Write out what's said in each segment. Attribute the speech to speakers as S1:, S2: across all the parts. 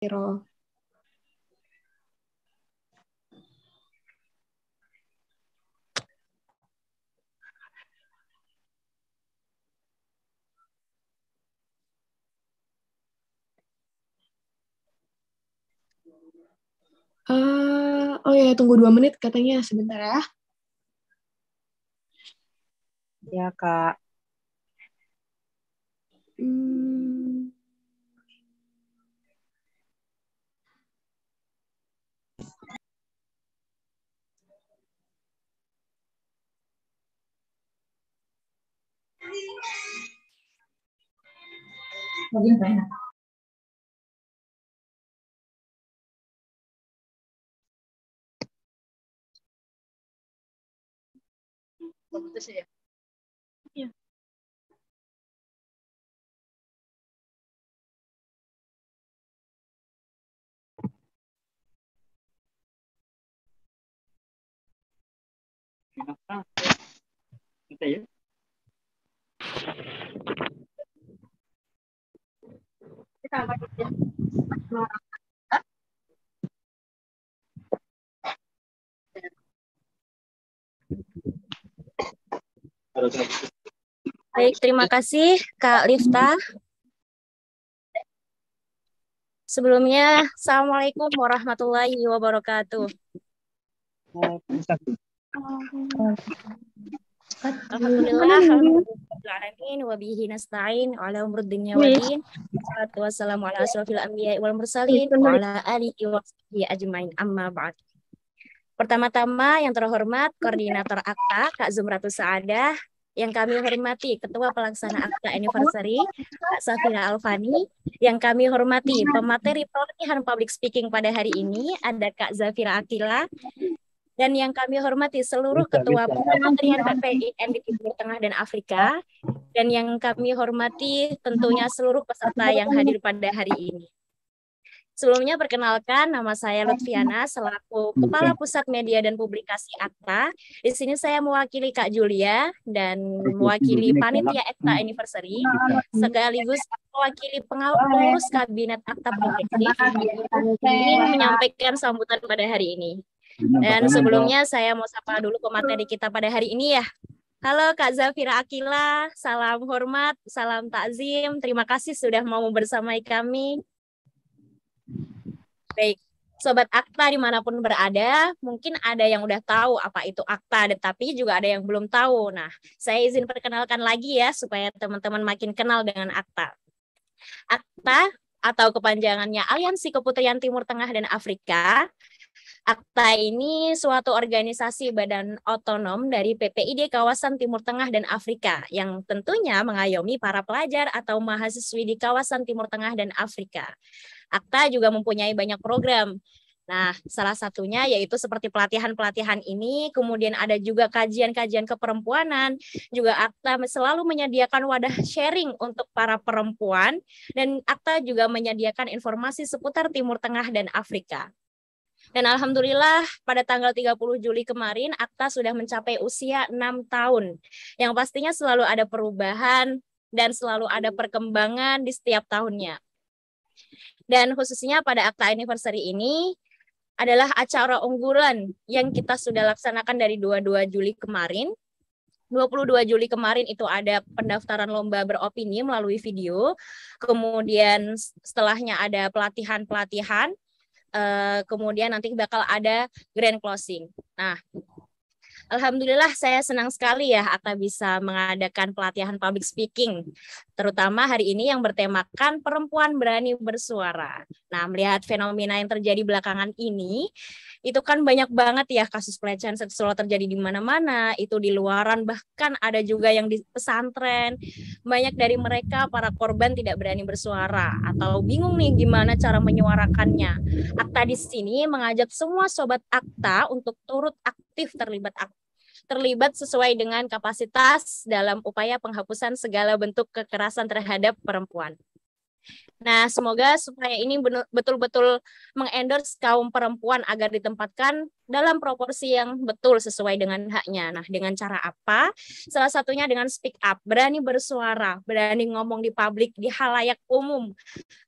S1: Viro. Uh, oh ya, tunggu dua menit katanya sebentar ya.
S2: Ya, Kak.
S1: Hmm.
S3: Bagaimana?
S2: Putus ya?
S1: Iya.
S4: Baik, terima kasih Kak Lifta. Sebelumnya, Assalamualaikum warahmatullahi wabarakatuh. Alhamdulillah, alamin wa bihi nasta'in wa ala umrud dunya wa din. Wassalatu wassalamu ala asrofil anbiya wal mursalin wa ala alihi wa sahbihi ajmain. Amma ba'd. Pertama-tama yang terhormat Koordinator Akta Kak Zumratu Saadah, yang kami hormati Ketua Pelaksana Akta Anniversary Kak Safira Alfani, yang kami hormati pemateri pelatihan public speaking pada hari ini ada Kak Zafira Akila, dan yang kami hormati seluruh Ketua Kementerian PPIN di Timur Tengah dan Afrika, dan yang kami hormati tentunya seluruh peserta yang hadir pada hari ini. Sebelumnya perkenalkan nama saya Lutfiana selaku Kepala Pusat Media dan Publikasi Akta. Di sini saya mewakili Kak Julia dan mewakili panitia Akta Anniversary. Sekaligus mewakili pengurus Kabinet Akta Provinsi. Ingin menyampaikan sambutan pada hari ini. Dan sebelumnya saya mau sapa dulu pemateri kita pada hari ini ya. Halo Kak Zafira Akila, salam hormat, salam takzim. Terima kasih sudah mau bersamai kami. Baik, Sobat Akta di mana pun berada, mungkin ada yang udah tahu apa itu Akta, tetapi juga ada yang belum tahu. Nah, saya izin perkenalkan lagi ya, supaya teman-teman makin kenal dengan Akta. Akta atau kepanjangannya Aliansi Keputrian Timur Tengah dan Afrika Akta ini suatu organisasi badan otonom dari PPID kawasan Timur Tengah dan Afrika yang tentunya mengayomi para pelajar atau mahasiswi di kawasan Timur Tengah dan Afrika. Akta juga mempunyai banyak program. Nah, salah satunya yaitu seperti pelatihan-pelatihan ini, kemudian ada juga kajian-kajian keperempuanan, juga Akta selalu menyediakan wadah sharing untuk para perempuan, dan Akta juga menyediakan informasi seputar Timur Tengah dan Afrika. Dan alhamdulillah pada tanggal 30 Juli kemarin Akta sudah mencapai usia 6 tahun. Yang pastinya selalu ada perubahan dan selalu ada perkembangan di setiap tahunnya. Dan khususnya pada Akta Anniversary ini adalah acara unggulan yang kita sudah laksanakan dari 22 Juli kemarin 22 Juli kemarin itu ada pendaftaran lomba beropini melalui video. Kemudian setelahnya ada pelatihan-pelatihan uh, kemudian nanti bakal ada grand closing. Nah, Alhamdulillah saya senang sekali ya Akta bisa mengadakan pelatihan public speaking, terutama hari ini yang bertemakan perempuan berani bersuara. Nah, melihat fenomena yang terjadi belakangan ini, itu kan banyak banget ya kasus pelecehan seksual terjadi di mana-mana, itu di luaran, bahkan ada juga yang di pesantren. Banyak dari mereka para korban tidak berani bersuara atau bingung nih gimana cara menyuarakannya. Akta di sini mengajak semua sobat Akta untuk turut aktif terlibat terlibat sesuai dengan kapasitas dalam upaya penghapusan segala bentuk kekerasan terhadap perempuan. Nah, semoga supaya ini betul-betul mengendorse kaum perempuan agar ditempatkan dalam proporsi yang betul sesuai dengan haknya. Nah, dengan cara apa? Salah satunya dengan speak up, berani bersuara, berani ngomong di publik, di halayak umum,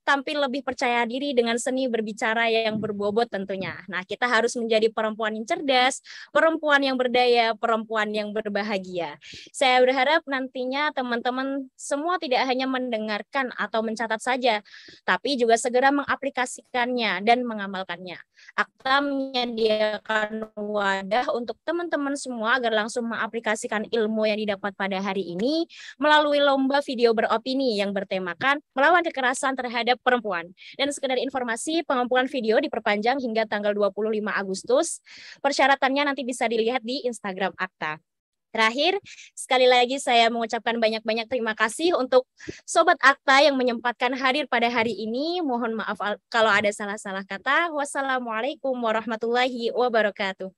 S4: tampil lebih percaya diri dengan seni berbicara yang berbobot tentunya. Nah, kita harus menjadi perempuan yang cerdas, perempuan yang berdaya, perempuan yang berbahagia. Saya berharap nantinya teman-teman semua tidak hanya mendengarkan atau mencatat saja, tapi juga segera mengaplikasikannya dan mengamalkannya. Akta menyediakan wadah untuk teman-teman semua agar langsung mengaplikasikan ilmu yang didapat pada hari ini melalui lomba video beropini yang bertemakan melawan kekerasan terhadap perempuan. Dan sekedar informasi, pengumpulan video diperpanjang hingga tanggal 25 Agustus. Persyaratannya nanti bisa dilihat di Instagram Akta. Terakhir, sekali lagi saya mengucapkan banyak-banyak terima kasih untuk Sobat Akta yang menyempatkan hadir pada hari ini. Mohon maaf kalau ada salah-salah kata. Wassalamualaikum warahmatullahi wabarakatuh.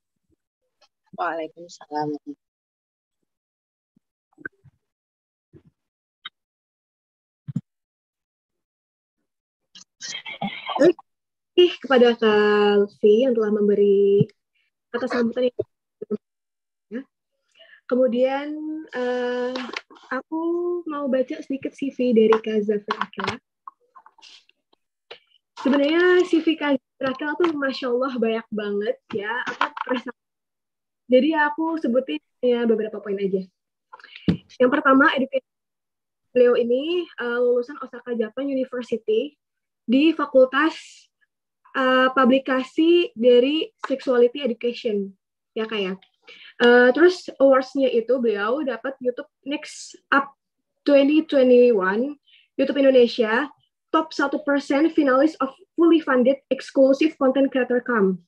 S2: Waalaikumsalam.
S1: Terima kepada Kak Lutfi yang telah memberi kata sambutan yang Kemudian uh, aku mau baca sedikit CV dari Kak Zafir. Sebenarnya CV Kak Zafir Akila tuh Masya Allah banyak banget ya. Apa. Jadi aku sebutin ya beberapa poin aja. Yang pertama, edukasi beliau ini uh, lulusan Osaka Japan University di Fakultas uh, Publikasi dari Sexuality Education. Ya kayak. Uh, terus awards-nya itu beliau dapat YouTube Next Up 2021 YouTube Indonesia top 1% finalis of fully funded exclusive content creator camp.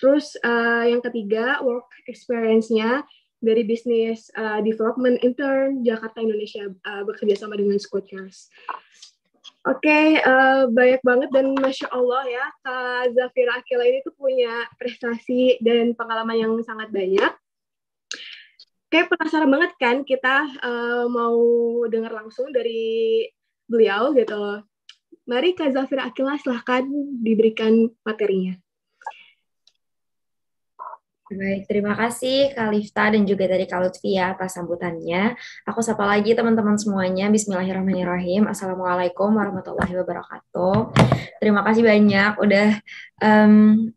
S1: Terus uh, yang ketiga work experience-nya dari bisnis uh, development intern Jakarta Indonesia uh, bekerja sama dengan Scooters. Oke, okay, uh, banyak banget dan masya Allah ya Kak Zafira Akila ini tuh punya prestasi dan pengalaman yang sangat banyak kayak penasaran banget kan kita uh, mau dengar langsung dari beliau gitu. Mari Kak Zafira Akila silahkan diberikan materinya.
S3: Baik, terima kasih Kak Lifta dan juga dari Kak Lutfia atas sambutannya. Aku sapa lagi teman-teman semuanya. Bismillahirrahmanirrahim. Assalamualaikum warahmatullahi wabarakatuh. Terima kasih banyak udah um,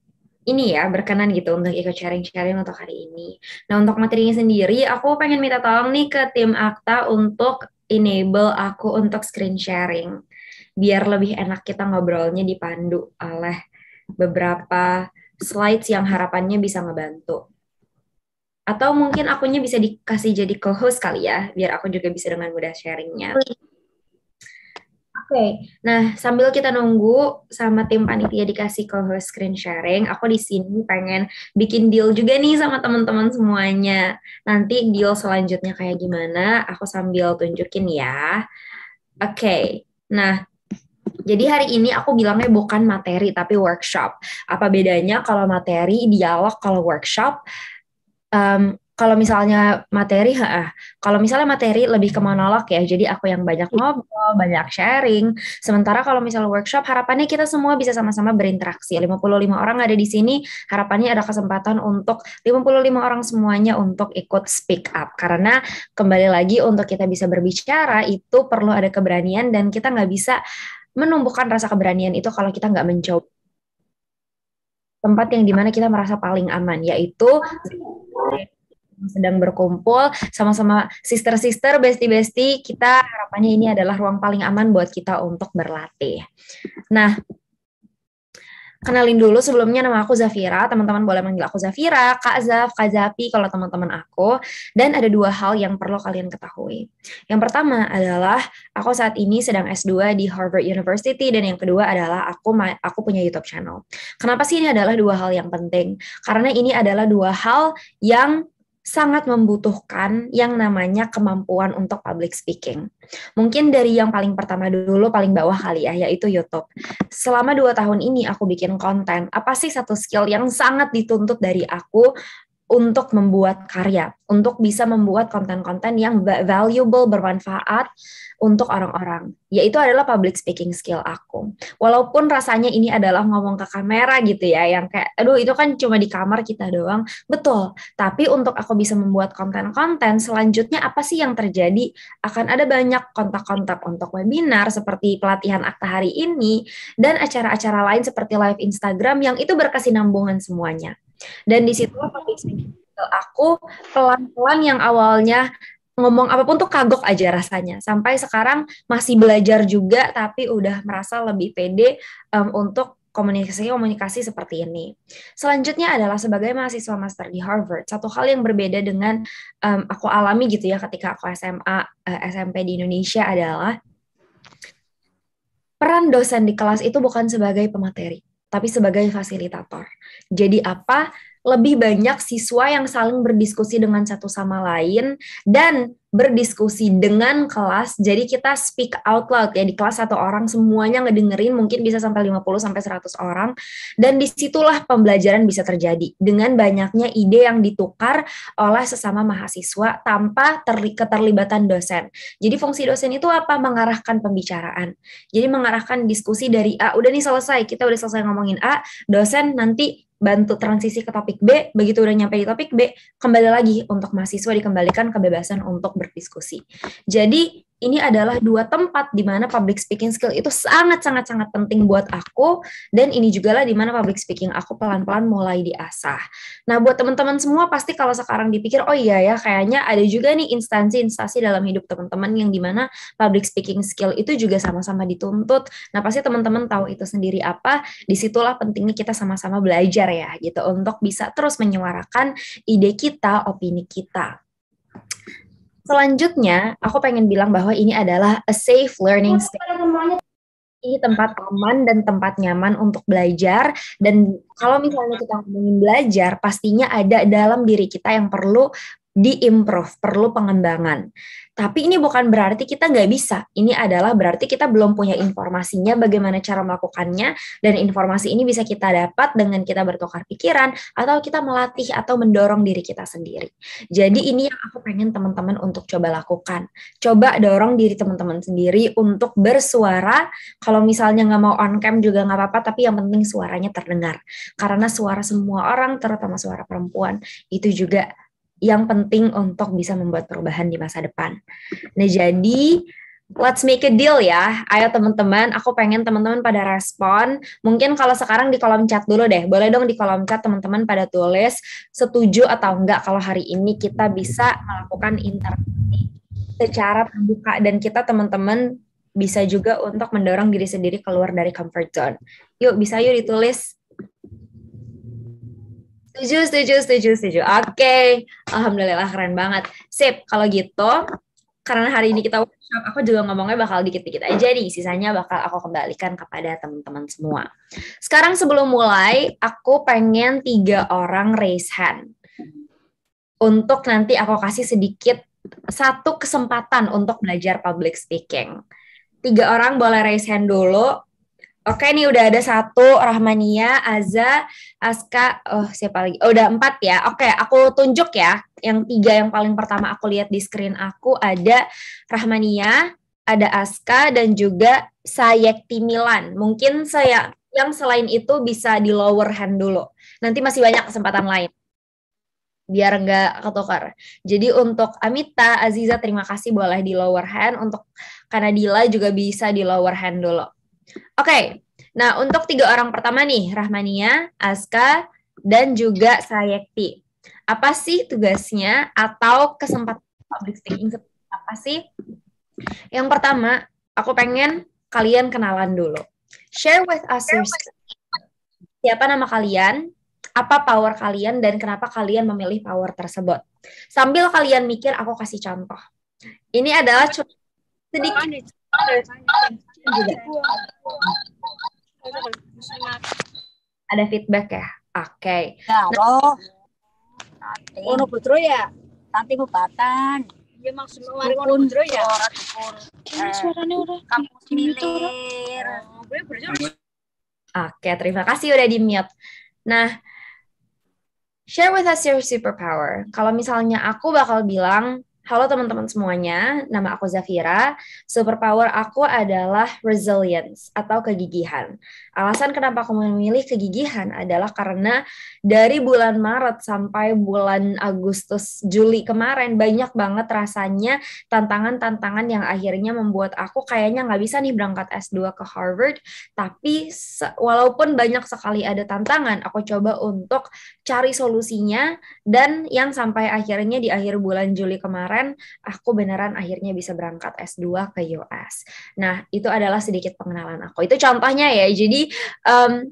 S3: ini ya berkenan gitu untuk ikut sharing-sharing untuk hari ini. Nah untuk materinya sendiri, aku pengen minta tolong nih ke tim Akta untuk enable aku untuk screen sharing, biar lebih enak kita ngobrolnya dipandu oleh beberapa slides yang harapannya bisa ngebantu. Atau mungkin akunya bisa dikasih jadi co-host kali ya, biar aku juga bisa dengan mudah sharingnya. Okay. nah sambil kita nunggu sama tim panitia dikasih ke host screen sharing, aku di sini pengen bikin deal juga nih sama teman-teman semuanya. Nanti deal selanjutnya kayak gimana, aku sambil tunjukin ya. Oke, okay. nah jadi hari ini aku bilangnya bukan materi tapi workshop. Apa bedanya kalau materi, dialog, kalau workshop? Um, kalau misalnya materi, ha, kalau misalnya materi lebih ke monolog ya, jadi aku yang banyak ngobrol, banyak sharing. Sementara kalau misalnya workshop, harapannya kita semua bisa sama-sama berinteraksi. 55 orang ada di sini, harapannya ada kesempatan untuk 55 orang semuanya untuk ikut speak up. Karena kembali lagi untuk kita bisa berbicara, itu perlu ada keberanian dan kita nggak bisa menumbuhkan rasa keberanian itu kalau kita nggak mencoba tempat yang di mana kita merasa paling aman, yaitu sedang berkumpul sama-sama sister-sister, bestie-bestie, kita harapannya ini adalah ruang paling aman buat kita untuk berlatih. Nah, kenalin dulu sebelumnya nama aku Zafira, teman-teman boleh manggil aku Zafira, Kak Zaf, Kak Zapi kalau teman-teman aku. Dan ada dua hal yang perlu kalian ketahui. Yang pertama adalah aku saat ini sedang S2 di Harvard University dan yang kedua adalah aku aku punya YouTube channel. Kenapa sih ini adalah dua hal yang penting? Karena ini adalah dua hal yang sangat membutuhkan yang namanya kemampuan untuk public speaking. Mungkin dari yang paling pertama dulu, paling bawah kali ya, yaitu YouTube. Selama dua tahun ini aku bikin konten, apa sih satu skill yang sangat dituntut dari aku untuk membuat karya, untuk bisa membuat konten-konten yang valuable, bermanfaat untuk orang-orang. Yaitu adalah public speaking skill aku. Walaupun rasanya ini adalah ngomong ke kamera gitu ya, yang kayak, aduh itu kan cuma di kamar kita doang. Betul, tapi untuk aku bisa membuat konten-konten, selanjutnya apa sih yang terjadi? Akan ada banyak kontak-kontak untuk webinar seperti pelatihan akta hari ini, dan acara-acara lain seperti live Instagram yang itu berkesinambungan semuanya. Dan di situ public speaking aku pelan-pelan yang awalnya ngomong apa pun tuh kagok aja rasanya. Sampai sekarang masih belajar juga tapi udah merasa lebih pede um, untuk komunikasi-komunikasi seperti ini. Selanjutnya adalah sebagai mahasiswa master di Harvard, satu hal yang berbeda dengan um, aku alami gitu ya ketika aku SMA, uh, eh, SMP di Indonesia adalah peran dosen di kelas itu bukan sebagai pemateri, tapi sebagai fasilitator. Jadi apa? Lebih banyak siswa yang saling berdiskusi dengan satu sama lain dan berdiskusi dengan kelas. Jadi kita speak out loud ya di kelas satu orang semuanya ngedengerin mungkin bisa sampai 50 sampai 100 orang dan di situlah pembelajaran bisa terjadi dengan banyaknya ide yang ditukar oleh sesama mahasiswa tanpa terli keterlibatan dosen. Jadi fungsi dosen itu apa? Mengarahkan pembicaraan. Jadi mengarahkan diskusi dari A, udah nih selesai, kita udah selesai ngomongin A, dosen nanti bantu transisi ke topik B, begitu udah nyampe di topik B, kembali lagi untuk mahasiswa dikembalikan kebebasan untuk berdiskusi. Jadi ini adalah dua tempat di mana public speaking skill itu sangat-sangat-sangat penting buat aku dan ini juga lah di mana public speaking aku pelan-pelan mulai diasah. Nah, buat teman-teman semua pasti kalau sekarang dipikir oh iya ya kayaknya ada juga nih instansi-instansi dalam hidup teman-teman yang di mana public speaking skill itu juga sama-sama dituntut. Nah, pasti teman-teman tahu itu sendiri apa, di situlah pentingnya kita sama-sama belajar ya gitu untuk bisa terus menyuarakan ide kita, opini kita. Selanjutnya, aku pengen bilang bahwa ini adalah a safe learning space. Ini tempat aman dan tempat nyaman untuk belajar. Dan kalau misalnya kita ngomongin belajar, pastinya ada dalam diri kita yang perlu diimprove, perlu pengembangan. Tapi ini bukan berarti kita nggak bisa. Ini adalah berarti kita belum punya informasinya bagaimana cara melakukannya dan informasi ini bisa kita dapat dengan kita bertukar pikiran atau kita melatih atau mendorong diri kita sendiri. Jadi ini yang aku pengen teman-teman untuk coba lakukan. Coba dorong diri teman-teman sendiri untuk bersuara. Kalau misalnya nggak mau on cam juga nggak apa-apa, tapi yang penting suaranya terdengar. Karena suara semua orang, terutama suara perempuan, itu juga yang penting untuk bisa membuat perubahan di masa depan. Nah, jadi let's make a deal ya. Ayo teman-teman, aku pengen teman-teman pada respon. Mungkin kalau sekarang di kolom chat dulu deh. Boleh dong di kolom chat teman-teman pada tulis setuju atau enggak kalau hari ini kita bisa melakukan interaksi secara terbuka dan kita teman-teman bisa juga untuk mendorong diri sendiri keluar dari comfort zone. Yuk, bisa yuk ditulis Setuju, setuju, setuju, setuju. Oke, okay. alhamdulillah keren banget. Sip, kalau gitu, karena hari ini kita workshop, aku juga ngomongnya bakal dikit-dikit aja nih. Sisanya bakal aku kembalikan kepada teman-teman semua. Sekarang sebelum mulai, aku pengen tiga orang raise hand. Untuk nanti aku kasih sedikit satu kesempatan untuk belajar public speaking. Tiga orang boleh raise hand dulu Oke, ini udah ada satu, Rahmania, Aza, Aska, oh siapa lagi? Oh, udah empat ya. Oke, aku tunjuk ya. Yang tiga yang paling pertama aku lihat di screen aku ada Rahmania, ada Aska, dan juga Sayekti Milan. Mungkin saya yang selain itu bisa di lower hand dulu. Nanti masih banyak kesempatan lain. Biar nggak ketukar. Jadi untuk Amita, Aziza, terima kasih boleh di lower hand. Untuk Kanadila juga bisa di lower hand dulu. Oke, okay. nah untuk tiga orang pertama nih, Rahmania, Aska, dan juga Sayekti. Apa sih tugasnya atau kesempatan public speaking apa sih? Yang pertama, aku pengen kalian kenalan dulu. Share with us Siapa nama kalian? Apa power kalian dan kenapa kalian memilih power tersebut? Sambil kalian mikir, aku kasih contoh. Ini adalah sedikit ada feedback ya? Oke. Okay.
S2: Ya, oh. Oh, no putro ya. Nanti bupatan.
S4: Ya maksud mari ngono putro ya.
S2: Ini suaranya udah kampus milir.
S3: Oke, terima kasih udah di mute. Nah, Share with us your superpower. Kalau misalnya aku bakal bilang Halo teman-teman semuanya, nama aku Zafira. Superpower aku adalah resilience atau kegigihan. Alasan kenapa aku memilih kegigihan adalah karena dari bulan Maret sampai bulan Agustus, Juli kemarin banyak banget rasanya tantangan-tantangan yang akhirnya membuat aku kayaknya nggak bisa nih berangkat S2 ke Harvard. Tapi walaupun banyak sekali ada tantangan, aku coba untuk cari solusinya dan yang sampai akhirnya di akhir bulan Juli kemarin aku beneran akhirnya bisa berangkat S2 ke US. Nah, itu adalah sedikit pengenalan aku. Itu contohnya ya. Jadi um,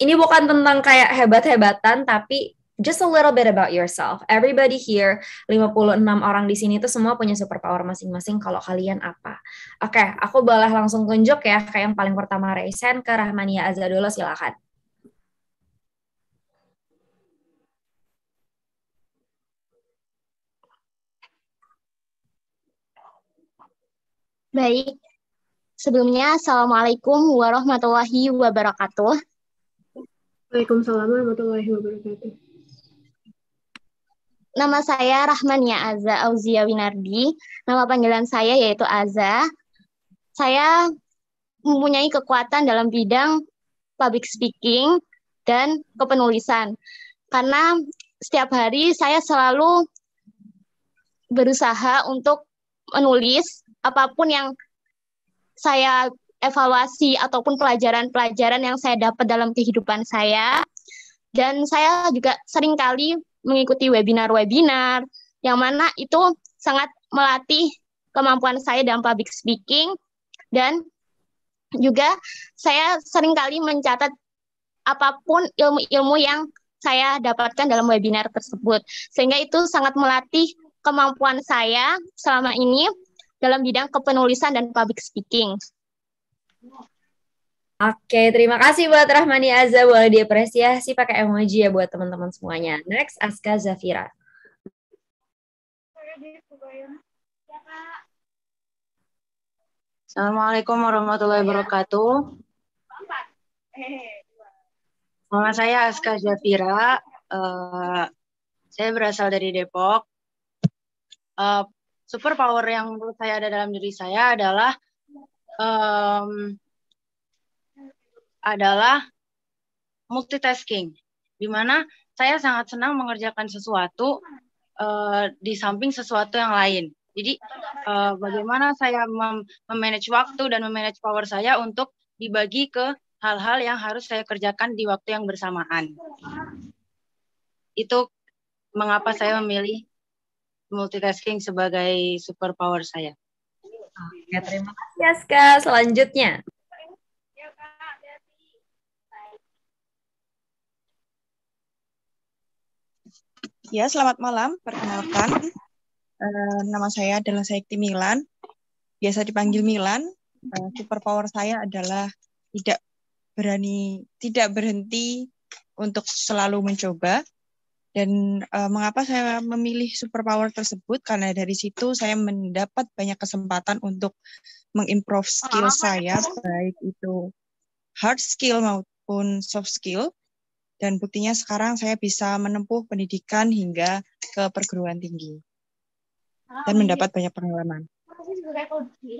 S3: ini bukan tentang kayak hebat-hebatan, tapi just a little bit about yourself. Everybody here, 56 orang di sini itu semua punya superpower masing-masing. Kalau kalian apa? Oke, okay, aku boleh langsung tunjuk ya ke yang paling pertama Raysen ke Rahmania Azadullah silakan.
S5: Baik, Sebelumnya, Assalamualaikum warahmatullahi wabarakatuh.
S1: Waalaikumsalam warahmatullahi wabarakatuh.
S5: Nama saya Rahmania Aza Auzia Winardi. Nama panggilan saya yaitu Aza. Saya mempunyai kekuatan dalam bidang public speaking dan kepenulisan. Karena setiap hari saya selalu berusaha untuk menulis apa pun yang saya evaluasi ataupun pelajaran-pelajaran yang saya dapat dalam kehidupan saya. Dan saya juga sering kali mengikuti webinar-webinar yang mana itu sangat melatih kemampuan saya dalam public speaking dan juga saya sering kali mencatat apa pun ilmu-ilmu yang saya dapatkan dalam webinar tersebut. Sehingga itu sangat melatih kemampuan saya selama ini dalam bidang kepenulisan dan public speaking.
S3: Oke, terima kasih buat Rahmani Azza. Boleh diapresiasi pakai emoji ya buat teman-teman semuanya. Next, Aska Zafira.
S6: Assalamualaikum warahmatullahi wabarakatuh. Nama saya Aska Zafira. Uh, saya berasal dari Depok. Uh, super power yang menurut saya ada dalam diri saya adalah um, adalah multitasking, di mana saya sangat senang mengerjakan sesuatu uh, di samping sesuatu yang lain. Jadi uh, bagaimana saya mem memanage waktu dan memanage power saya untuk dibagi ke hal-hal yang harus saya kerjakan di waktu yang bersamaan. Itu mengapa saya memilih multitasking sebagai superpower saya.
S3: Oke, terima kasih Aska. Selanjutnya.
S7: Ya, selamat malam. Perkenalkan, uh, nama saya adalah Saikti Milan. Biasa dipanggil Milan. Uh, superpower saya adalah tidak berani, tidak berhenti untuk selalu mencoba dan uh, mengapa saya memilih superpower tersebut? Karena dari situ saya mendapat banyak kesempatan untuk mengimprove skill saya, baik itu hard skill maupun soft skill. Dan buktinya sekarang saya bisa menempuh pendidikan hingga ke perguruan tinggi dan mendapat banyak pengalaman.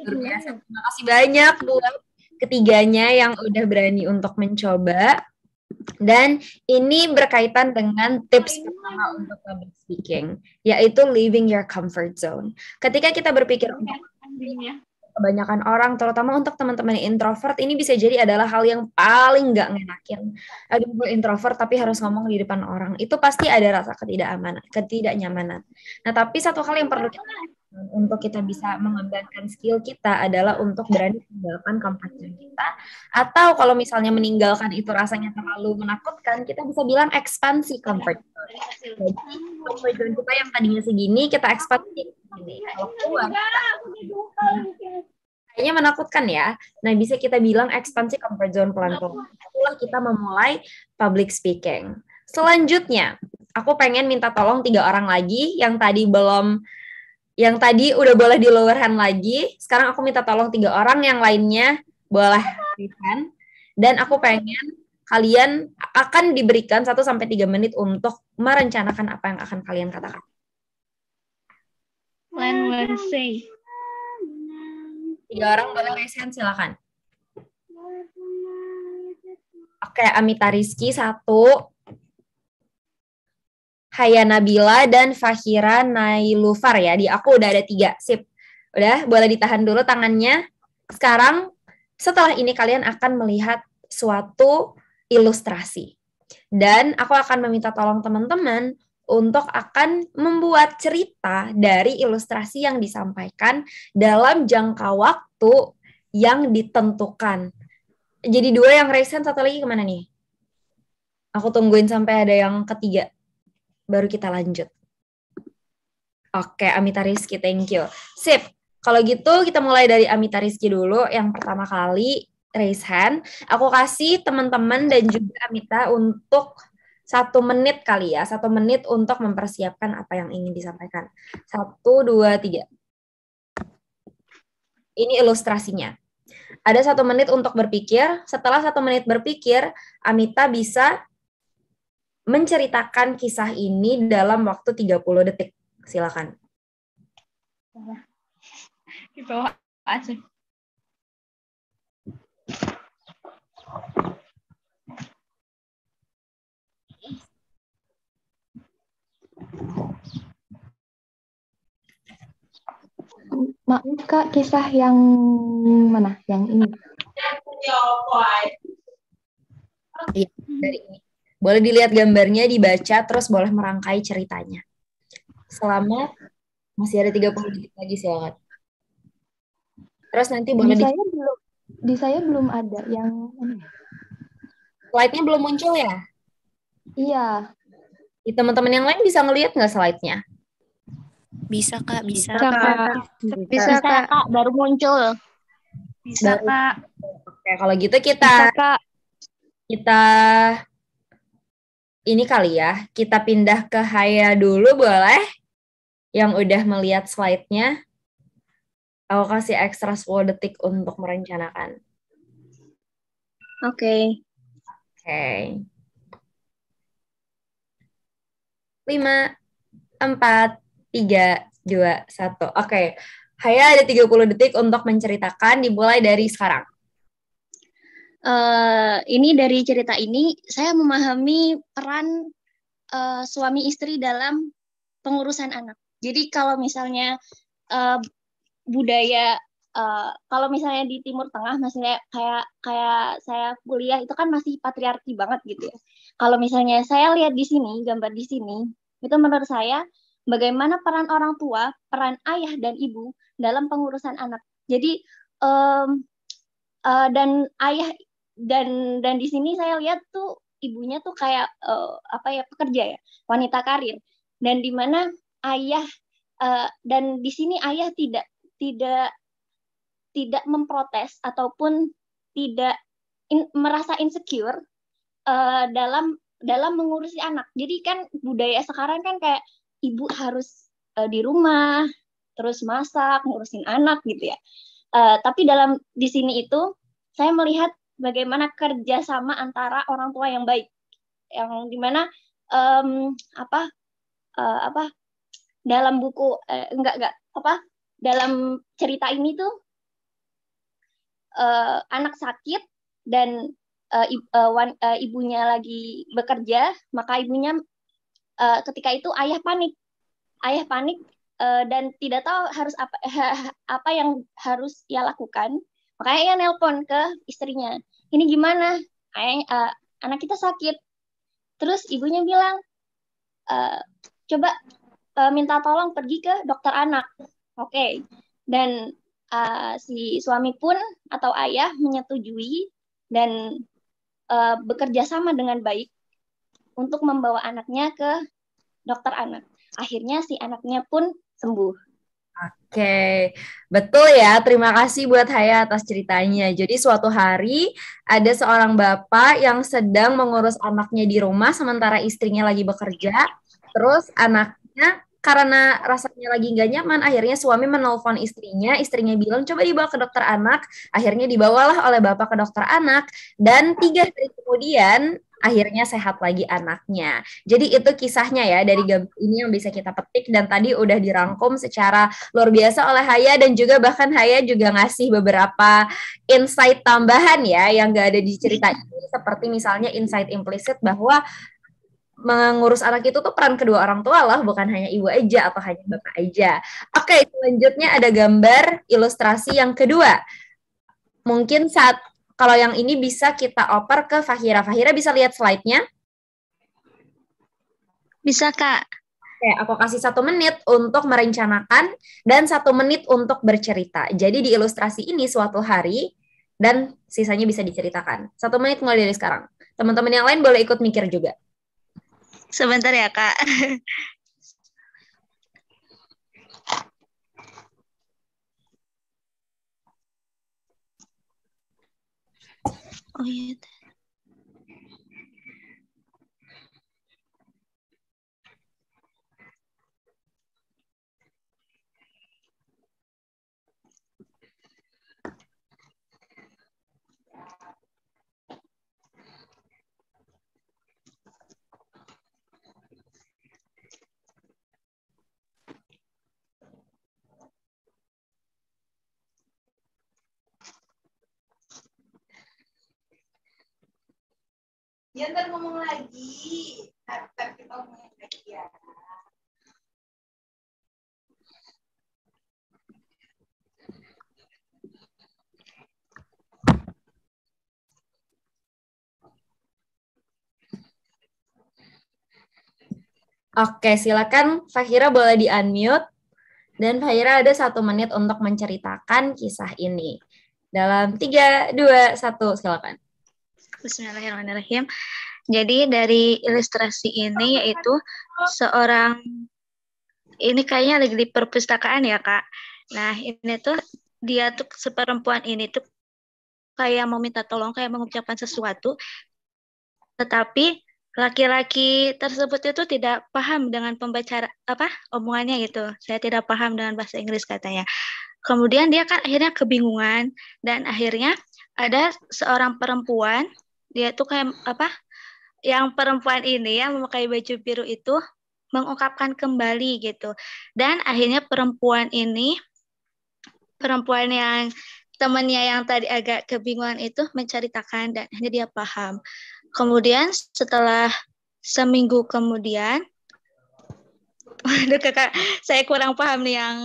S3: Terima kasih banyak buat ketiganya yang udah berani untuk mencoba dan ini berkaitan dengan tips pertama untuk public speaking, yaitu leaving your comfort zone. Ketika kita berpikir untuk kebanyakan orang, terutama untuk teman-teman introvert, ini bisa jadi adalah hal yang paling nggak ngenakin. Aduh, gue introvert tapi harus ngomong di depan orang. Itu pasti ada rasa ketidakamanan, ketidaknyamanan. Nah, tapi satu hal yang perlu kita untuk kita bisa mengembangkan skill kita adalah untuk berani meninggalkan comfort zone kita. Atau kalau misalnya meninggalkan itu rasanya terlalu menakutkan kita bisa bilang ekspansi comfort zone jadi comfort zone kita yang tadinya segini kita ekspansi kalau keluar kayaknya menakutkan ya. Nah bisa kita bilang ekspansi comfort zone pelan-pelan. Itulah kita memulai public speaking. Selanjutnya aku pengen minta tolong tiga orang lagi yang tadi belum yang tadi udah boleh di lower hand lagi. Sekarang aku minta tolong tiga orang yang lainnya boleh hand. Dan aku pengen kalian akan diberikan 1 sampai 3 menit untuk merencanakan apa yang akan kalian katakan.
S5: Plan Wednesday.
S3: Tiga orang boleh raise hand, silakan. Oke, Amita Rizky satu. Haya Nabila dan Fahira Nailufar ya. Di aku udah ada tiga. Sip. Udah, boleh ditahan dulu tangannya. Sekarang, setelah ini kalian akan melihat suatu ilustrasi. Dan aku akan meminta tolong teman-teman untuk akan membuat cerita dari ilustrasi yang disampaikan dalam jangka waktu yang ditentukan. Jadi dua yang hand, satu lagi ke mana nih? Aku tungguin sampai ada yang ketiga. Baru kita lanjut. Oke, Amita Rizky, thank you. Sip, kalau gitu kita mulai dari Amita Rizky dulu. Yang pertama kali raise hand. Aku kasih teman-teman dan juga Amita untuk satu menit kali ya, satu menit untuk mempersiapkan apa yang ingin disampaikan. Satu, dua, tiga. Ini ilustrasinya. Ada satu menit untuk berpikir. Setelah satu menit berpikir, Amita bisa menceritakan kisah ini dalam waktu 30 detik. Silakan.
S5: Di bawah aja.
S8: Mak, Kak, kisah yang mana? Yang ini.
S3: Iya, dari ini. Boleh dilihat gambarnya, dibaca, terus boleh merangkai ceritanya. Selama masih ada 30 detik lagi silakan. Terus nanti boleh
S8: Di
S3: di
S8: saya belum di saya belum ada yang ya?
S3: slide-nya belum muncul ya?
S8: Iya.
S3: Di teman-teman yang lain bisa ngelihat nggak slide-nya?
S4: Bisa kak, bisa.
S5: Bisa, Kak. Bisa, Kak. Baru muncul.
S4: Bisa
S3: Baru-
S4: kak.
S3: Oke, kalau gitu kita
S5: Bisa, Kak.
S3: kita ini kali ya, kita pindah ke Haya dulu boleh? Yang udah melihat slide-nya. Aku kasih ekstra 10 detik untuk merencanakan.
S5: Oke.
S3: Oke. Lima, empat, tiga, dua, satu. Oke. Haya ada 30 detik untuk menceritakan dimulai dari sekarang.
S5: Eh, ini dari cerita ini saya memahami peran eh, suami istri dalam pengurusan anak. Jadi kalau misalnya eh, budaya eh, kalau misalnya di Timur Tengah misalnya kayak kayak saya kuliah itu kan masih patriarki banget gitu ya. Kalau misalnya saya lihat di sini gambar di sini itu menurut saya bagaimana peran orang tua, peran ayah dan ibu dalam pengurusan anak. Jadi em, eh, dan ayah dan dan di sini saya lihat tuh ibunya tuh kayak eh, apa ya pekerja ya wanita karir. Dan di mana ayah eh, dan di sini ayah tidak tidak tidak memprotes ataupun tidak in- merasa insecure eh, dalam dalam mengurusi anak. Jadi kan budaya sekarang kan kayak ibu harus eh, di rumah terus masak ngurusin anak gitu ya. Eh, tapi dalam di sini itu saya melihat bagaimana kerjasama antara orang tua yang baik, yang di mana em, apa eh, apa dalam buku eh, enggak enggak apa dalam cerita ini tuh eh, anak sakit dan wan- eh, ibunya lagi bekerja, maka ibunya eh, ketika itu ayah panik, ayah panik eh, dan tidak tahu harus apa apa yang harus ia lakukan. Makanya ia nelpon ke istrinya. Ini gimana? Ayah, eh, anak kita sakit. Terus ibunya bilang, "Eh, coba eh, minta tolong pergi ke dokter anak. Oke. Dan eh, si suami pun atau ayah menyetujui dan eh, bekerja sama dengan baik untuk membawa anaknya ke dokter anak. Akhirnya si anaknya pun sembuh.
S3: Oke, betul ya. Terima kasih buat Haya atas ceritanya. Jadi suatu hari ada seorang bapak yang sedang mengurus anaknya di rumah sementara istrinya lagi bekerja. Terus anaknya karena rasanya lagi nggak nyaman, akhirnya suami menelpon istrinya, istrinya bilang coba dibawa ke dokter anak, akhirnya dibawalah oleh bapak ke dokter anak, dan tiga hari kemudian akhirnya sehat lagi anaknya. Jadi itu kisahnya ya dari gambar ini yang bisa kita petik dan tadi udah dirangkum secara luar biasa oleh Haya dan juga bahkan Haya juga ngasih beberapa insight tambahan ya yang gak ada di cerita ini seperti misalnya insight implicit bahwa mengurus anak itu tuh peran kedua orang tua lah, bukan hanya ibu aja atau hanya bapak aja. Oke, selanjutnya ada gambar ilustrasi yang kedua. Mungkin saat kalau yang ini bisa kita oper ke Fahira. Fahira bisa lihat slide-nya?
S9: Bisa, Kak.
S3: Oke, aku kasih satu menit untuk merencanakan dan satu menit untuk bercerita. Jadi di ilustrasi ini suatu hari dan sisanya bisa diceritakan. Satu menit mulai dari sekarang. Teman-teman yang lain boleh ikut mikir juga.
S9: Sebentar ya, Kak. Oh iya.
S3: Ya ntar ngomong lagi. Ntar kita ngomongin lagi ya. Oke, silakan Fahira boleh di-unmute. Dan Fahira ada satu menit untuk menceritakan kisah ini. Dalam tiga, dua, satu, silakan.
S9: Bismillahirrahmanirrahim. Jadi dari ilustrasi ini yaitu seorang ini kayaknya lagi di perpustakaan ya kak. Nah ini tuh dia tuh seperempuan ini tuh kayak mau minta tolong kayak mengucapkan sesuatu, tetapi laki-laki tersebut itu tidak paham dengan pembaca apa omongannya gitu. Saya tidak paham dengan bahasa Inggris katanya. Kemudian dia kan akhirnya kebingungan dan akhirnya ada seorang perempuan dia tuh kayak apa yang perempuan ini yang memakai baju biru itu mengungkapkan kembali gitu dan akhirnya perempuan ini perempuan yang temannya yang tadi agak kebingungan itu menceritakan dan akhirnya dia paham kemudian setelah seminggu kemudian Waduh kakak, saya kurang paham nih yang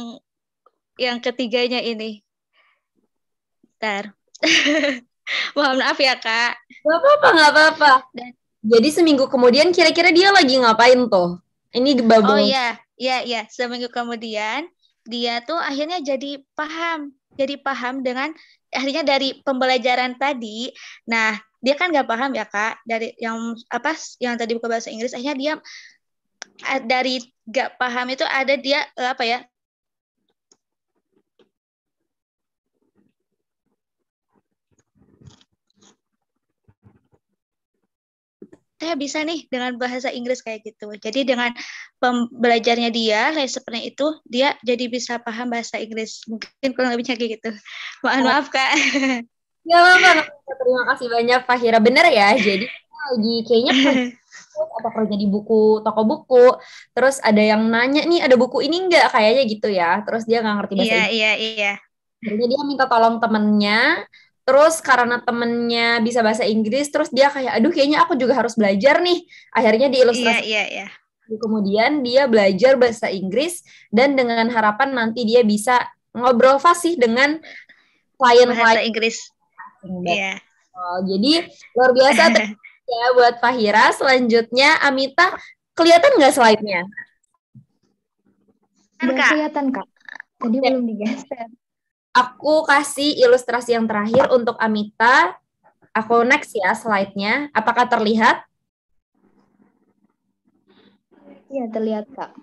S9: yang ketiganya ini. Ntar. Mohon maaf ya kak.
S3: Gak apa-apa, gak apa-apa. Jadi seminggu kemudian kira-kira dia lagi ngapain tuh? Ini
S9: Oh
S3: babung.
S9: iya, iya, iya. Seminggu kemudian dia tuh akhirnya jadi paham, jadi paham dengan akhirnya dari pembelajaran tadi. Nah, dia kan nggak paham ya kak dari yang apa yang tadi buka bahasa Inggris. Akhirnya dia dari nggak paham itu ada dia apa ya saya bisa nih dengan bahasa Inggris kayak gitu. Jadi dengan pembelajarnya dia kayak seperti itu, dia jadi bisa paham bahasa Inggris. Mungkin kurang lebihnya kayak gitu. Mohon maaf kak.
S3: Ya apa, terima kasih banyak Pak Hira. Bener ya, jadi lagi kayaknya atau kerja di buku toko buku. Terus ada yang nanya nih, ada buku ini enggak kayaknya gitu ya. Terus dia nggak ngerti bahasa
S9: Iya
S3: Inggris.
S9: iya iya.
S3: Akhirnya dia minta tolong temennya, terus karena temennya bisa bahasa Inggris, terus dia kayak, aduh kayaknya aku juga harus belajar nih. Akhirnya di
S9: Iya
S3: ilustrasi
S9: iya iya.
S3: kemudian dia belajar bahasa Inggris dan dengan harapan nanti dia bisa ngobrol fasih dengan
S9: Bahasa
S3: klien-klien.
S9: Inggris. Iya.
S3: Oh, jadi luar biasa ya buat Fahira. Selanjutnya Amita, kelihatan nggak slide-nya?
S9: Kan
S8: kelihatan kak. Tadi belum digeser.
S3: Aku kasih ilustrasi yang terakhir untuk Amita. Aku next ya slide-nya. Apakah terlihat?
S8: Iya terlihat kak.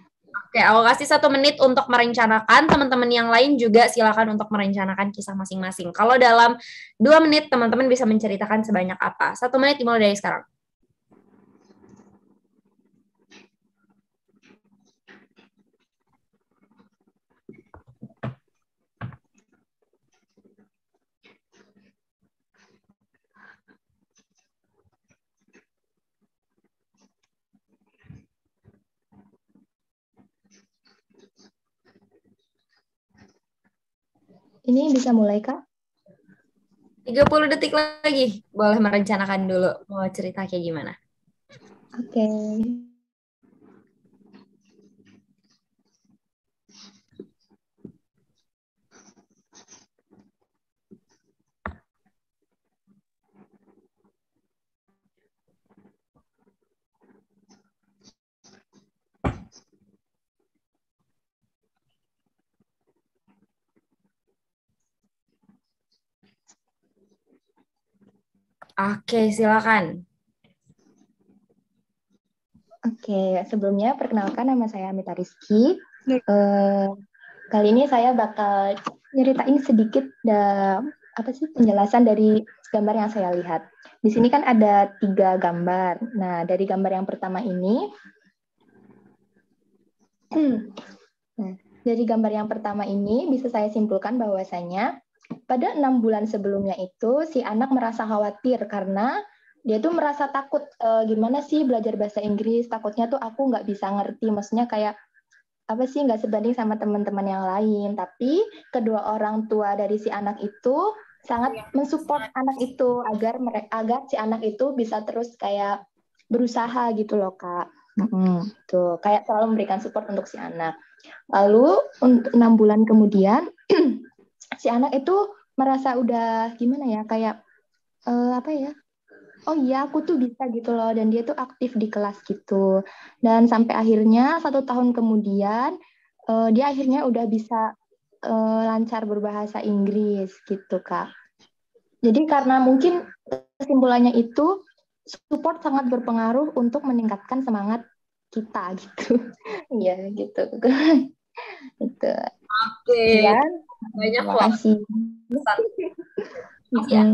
S3: Oke, aku kasih satu menit untuk merencanakan. Teman-teman yang lain juga silakan untuk merencanakan kisah masing-masing. Kalau dalam dua menit, teman-teman bisa menceritakan sebanyak apa. Satu menit dimulai dari sekarang.
S8: Ini bisa mulai, Kak?
S3: 30 detik lagi. Boleh merencanakan dulu mau cerita kayak gimana.
S8: Oke.
S3: Oke, silakan.
S8: Oke, sebelumnya perkenalkan nama saya Amita Rizky. Eh, kali ini saya bakal nyeritain sedikit da, apa sih penjelasan dari gambar yang saya lihat. Di sini kan ada tiga gambar. Nah, dari gambar yang pertama ini, nah, dari gambar yang pertama ini bisa saya simpulkan bahwasanya pada enam bulan sebelumnya itu si anak merasa khawatir karena dia tuh merasa takut e, gimana sih belajar bahasa Inggris? Takutnya tuh aku nggak bisa ngerti. Maksudnya kayak apa sih nggak sebanding sama teman-teman yang lain. Tapi kedua orang tua dari si anak itu sangat mensupport anak itu agar mereka agar si anak itu bisa terus kayak berusaha gitu loh kak. Mm-hmm. tuh kayak selalu memberikan support untuk si anak. Lalu untuk enam bulan kemudian si anak itu merasa udah gimana ya kayak uh, apa ya oh iya aku tuh bisa gitu loh dan dia tuh aktif di kelas gitu. Dan sampai akhirnya satu tahun kemudian uh, dia akhirnya udah bisa uh, lancar berbahasa Inggris gitu kak. Jadi karena mungkin kesimpulannya itu support sangat berpengaruh untuk meningkatkan semangat kita gitu. Iya gitu.
S3: Itu oke okay. banyak loh ya.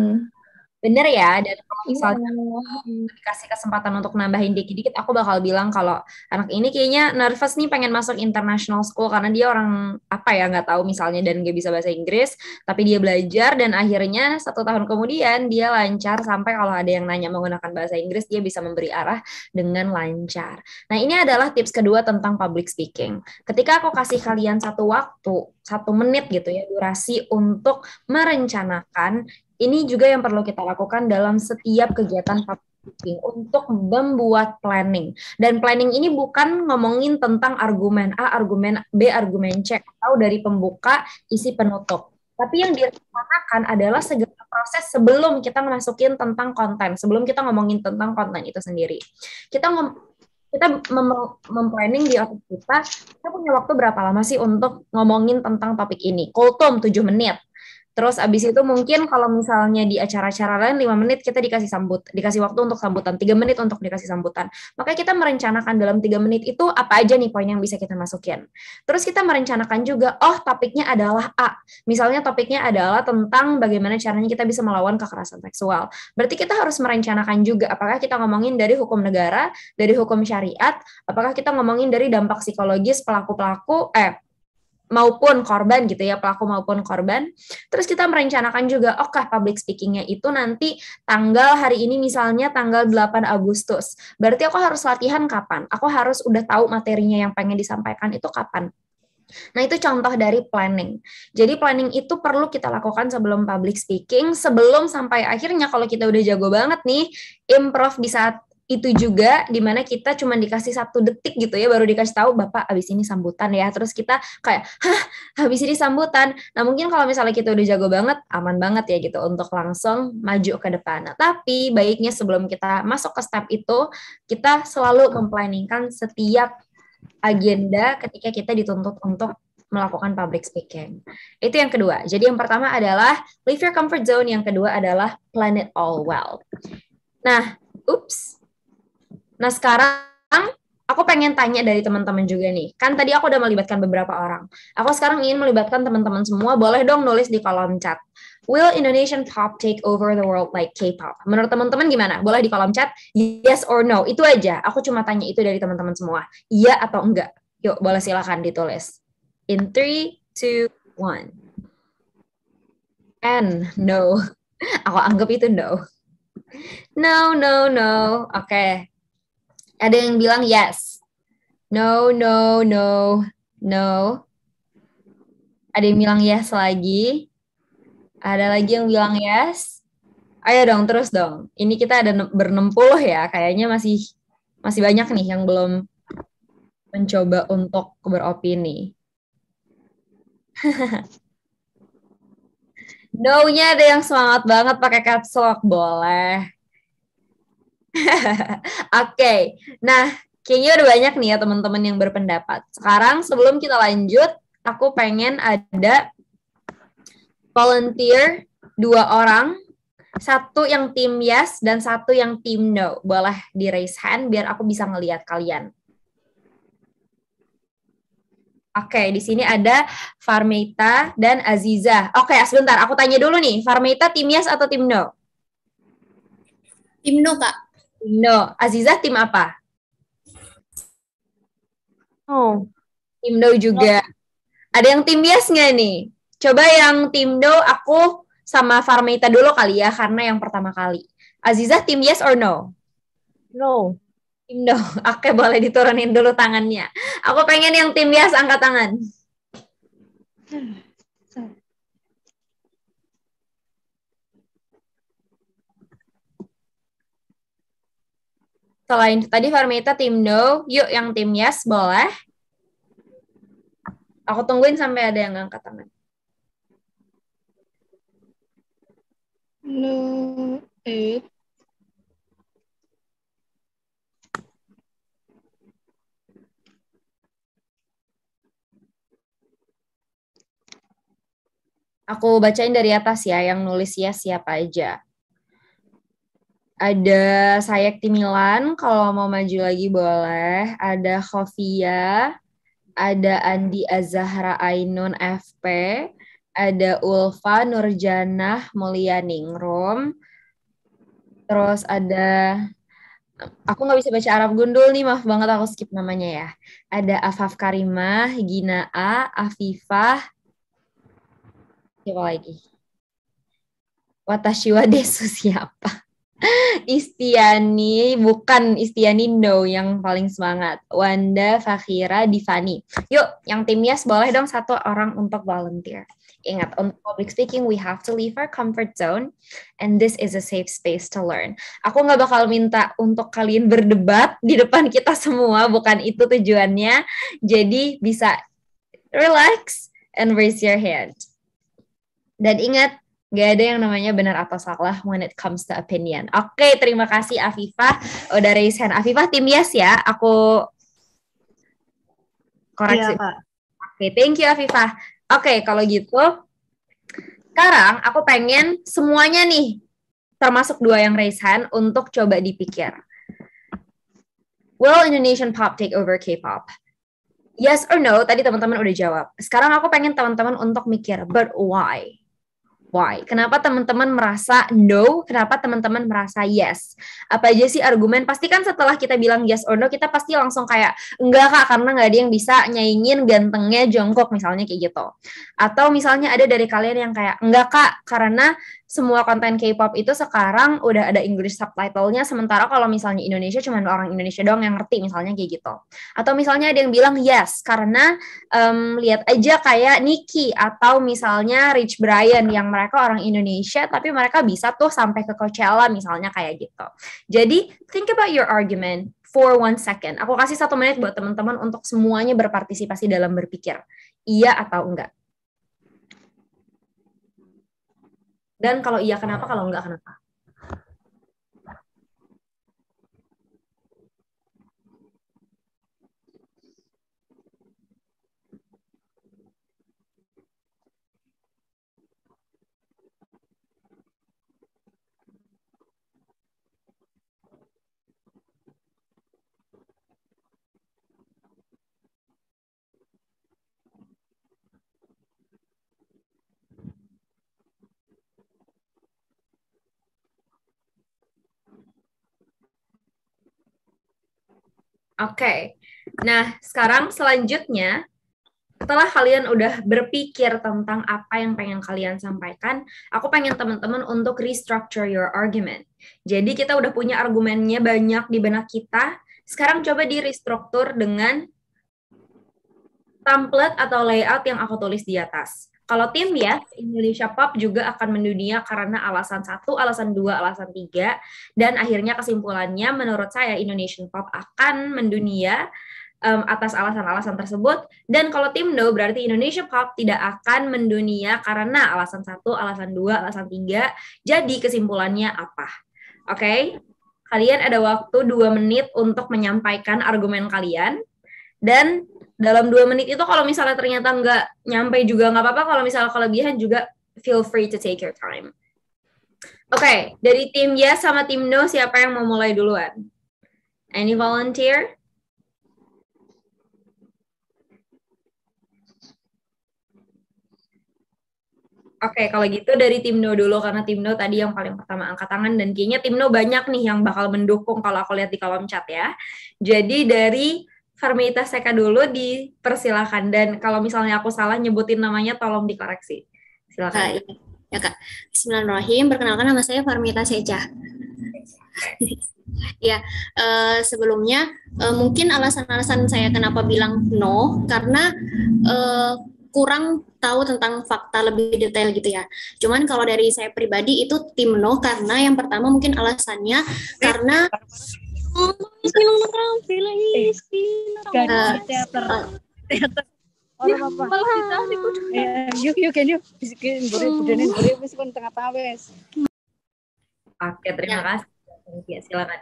S3: Bener ya, dan kalau misalnya yeah. dikasih kesempatan untuk nambahin dikit-dikit, aku bakal bilang kalau anak ini kayaknya nervous nih pengen masuk international school karena dia orang apa ya nggak tahu misalnya dan gak bisa bahasa Inggris, tapi dia belajar dan akhirnya satu tahun kemudian dia lancar sampai kalau ada yang nanya menggunakan bahasa Inggris dia bisa memberi arah dengan lancar. Nah ini adalah tips kedua tentang public speaking. Ketika aku kasih kalian satu waktu satu menit gitu ya durasi untuk merencanakan ini juga yang perlu kita lakukan dalam setiap kegiatan publishing untuk membuat planning. Dan planning ini bukan ngomongin tentang argumen A, argumen B, argumen C, atau dari pembuka, isi penutup. Tapi yang direncanakan adalah segala proses sebelum kita masukin tentang konten, sebelum kita ngomongin tentang konten itu sendiri. Kita ngom kita mem memplanning di otak kita, kita punya waktu berapa lama sih untuk ngomongin tentang topik ini? Cold 7 menit. Terus abis itu mungkin kalau misalnya di acara-acara lain 5 menit kita dikasih sambut, dikasih waktu untuk sambutan, 3 menit untuk dikasih sambutan. Maka kita merencanakan dalam 3 menit itu apa aja nih poin yang bisa kita masukin. Terus kita merencanakan juga, oh topiknya adalah A. Misalnya topiknya adalah tentang bagaimana caranya kita bisa melawan kekerasan seksual. Berarti kita harus merencanakan juga apakah kita ngomongin dari hukum negara, dari hukum syariat, apakah kita ngomongin dari dampak psikologis pelaku-pelaku eh maupun korban gitu ya pelaku maupun korban. Terus kita merencanakan juga oke okay, public speakingnya itu nanti tanggal hari ini misalnya tanggal 8 Agustus. Berarti aku harus latihan kapan? Aku harus udah tahu materinya yang pengen disampaikan itu kapan. Nah, itu contoh dari planning. Jadi planning itu perlu kita lakukan sebelum public speaking, sebelum sampai akhirnya kalau kita udah jago banget nih, improv di saat itu juga di mana kita cuma dikasih satu detik gitu ya baru dikasih tahu bapak habis ini sambutan ya terus kita kayak hah habis ini sambutan nah mungkin kalau misalnya kita udah jago banget aman banget ya gitu untuk langsung maju ke depan nah, tapi baiknya sebelum kita masuk ke step itu kita selalu memplanningkan setiap agenda ketika kita dituntut untuk melakukan public speaking. Itu yang kedua. Jadi yang pertama adalah leave your comfort zone, yang kedua adalah plan it all well. Nah, oops, Nah sekarang aku pengen tanya dari teman-teman juga nih. Kan tadi aku udah melibatkan beberapa orang. Aku sekarang ingin melibatkan teman-teman semua. Boleh dong nulis di kolom chat. Will Indonesian pop take over the world like K-pop? Menurut teman-teman gimana? Boleh di kolom chat yes or no. Itu aja. Aku cuma tanya itu dari teman-teman semua. Iya atau enggak? Yuk, boleh silakan ditulis. In 3, 2, 1. And no. Aku anggap itu no. No, no, no. Oke. Okay. Ada yang bilang yes. No, no, no, no. Ada yang bilang yes lagi. Ada lagi yang bilang yes? Ayo dong, terus dong. Ini kita ada berenam puluh ya, kayaknya masih masih banyak nih yang belum mencoba untuk beropini. No-nya ada yang semangat banget pakai caps boleh. Oke, okay. nah kayaknya udah banyak nih ya teman-teman yang berpendapat. Sekarang sebelum kita lanjut, aku pengen ada volunteer dua orang, satu yang tim yes dan satu yang tim no. Boleh di raise hand biar aku bisa ngelihat kalian. Oke, di sini ada Farmeita dan Aziza. Oke, sebentar, aku tanya dulu nih, Farmeita tim yes atau tim no?
S10: Tim no, Kak.
S3: No. Aziza tim apa?
S10: Oh.
S3: Tim no juga. No. Ada yang tim yes nggak nih? Coba yang tim no, aku sama Farmeita dulu kali ya, karena yang pertama kali. Aziza tim yes or no?
S10: No.
S3: Tim dong. Oke, boleh diturunin dulu tangannya. Aku pengen yang tim bias angkat tangan. Selain tadi Farmita tim no, yuk yang tim yes boleh. Aku tungguin sampai ada yang angkat tangan.
S10: No, eight.
S3: Aku bacain dari atas ya, yang nulis ya siapa aja. Ada Sayek Timilan, kalau mau maju lagi boleh. Ada Khofia, ada Andi Azahra Ainun FP, ada Ulfa Nurjanah Mulia Ningrum, terus ada aku nggak bisa baca Arab Gundul nih, maaf banget aku skip namanya ya. Ada Afaf Karimah, Gina A, Afifah, Siapa lagi? Watashi wa desu siapa? Istiani, bukan Istiani no yang paling semangat. Wanda, Fakhira, Divani. Yuk, yang tim yes boleh dong satu orang untuk volunteer. Ingat, untuk public speaking, we have to leave our comfort zone, and this is a safe space to learn. Aku nggak bakal minta untuk kalian berdebat di depan kita semua, bukan itu tujuannya. Jadi bisa relax and raise your hand. Dan ingat, gak ada yang namanya benar atau salah when it comes to opinion. Oke, okay, terima kasih Afifah udah raise hand. Afifah tim yes ya, aku koreksi. Iya, Oke, okay, thank you Afifah. Oke, okay, kalau gitu, sekarang aku pengen semuanya nih, termasuk dua yang raise hand, untuk coba dipikir. Will Indonesian pop take over K-pop? Yes or no, tadi teman-teman udah jawab. Sekarang aku pengen teman-teman untuk mikir, but why? Why? Kenapa teman-teman merasa no? Kenapa teman-teman merasa yes? Apa aja sih argumen? Pasti kan setelah kita bilang yes or no, kita pasti langsung kayak enggak kak, karena nggak ada yang bisa nyaingin gantengnya Jongkok misalnya kayak gitu. Atau misalnya ada dari kalian yang kayak enggak kak, karena semua konten K-pop itu sekarang udah ada English subtitle-nya sementara kalau misalnya Indonesia cuma orang Indonesia doang yang ngerti misalnya kayak gitu. Atau misalnya ada yang bilang yes karena um, lihat aja kayak Nicky atau misalnya Rich Brian yang mereka orang Indonesia tapi mereka bisa tuh sampai ke Coachella misalnya kayak gitu. Jadi think about your argument for one second. Aku kasih satu menit buat teman-teman untuk semuanya berpartisipasi dalam berpikir iya atau enggak. Dan kalau iya kenapa, kalau enggak kenapa? Oke. Okay. Nah, sekarang selanjutnya setelah kalian udah berpikir tentang apa yang pengen kalian sampaikan, aku pengen teman-teman untuk restructure your argument. Jadi kita udah punya argumennya banyak di benak kita. Sekarang coba di restruktur dengan template atau layout yang aku tulis di atas. Kalau tim ya, Indonesia Pop juga akan mendunia karena alasan satu, alasan dua, alasan tiga, dan akhirnya kesimpulannya menurut saya Indonesian Pop akan mendunia um, atas alasan-alasan tersebut. Dan kalau tim No berarti Indonesia Pop tidak akan mendunia karena alasan satu, alasan dua, alasan tiga. Jadi kesimpulannya apa? Oke, okay? kalian ada waktu dua menit untuk menyampaikan argumen kalian. Dan dalam dua menit itu kalau misalnya ternyata nggak nyampe juga nggak apa-apa. Kalau misalnya kelebihan juga feel free to take your time. Oke okay, dari tim yes sama tim no siapa yang mau mulai duluan? Any volunteer? Oke, okay, kalau gitu dari tim No dulu karena tim No tadi yang paling pertama angkat tangan dan kayaknya tim No banyak nih yang bakal mendukung kalau aku lihat di kolom chat ya. Jadi dari Farmita Seka dulu dipersilakan dan kalau misalnya aku salah nyebutin namanya tolong dikoreksi. Silakan.
S10: Nah, iya. Ya Kak. Bismillahirrahmanirrahim. Perkenalkan nama saya Farmita Seca. ya, uh, sebelumnya uh, mungkin alasan-alasan saya kenapa bilang no karena uh, kurang tahu tentang fakta lebih detail gitu ya. Cuman kalau dari saya pribadi itu tim no karena yang pertama mungkin alasannya karena
S2: teater. Teater. Orang apa? Yuk yuk kan yuk bisikin beri budene beri wis pun tengah tengah wes
S3: oke terima kasih. Ya silakan.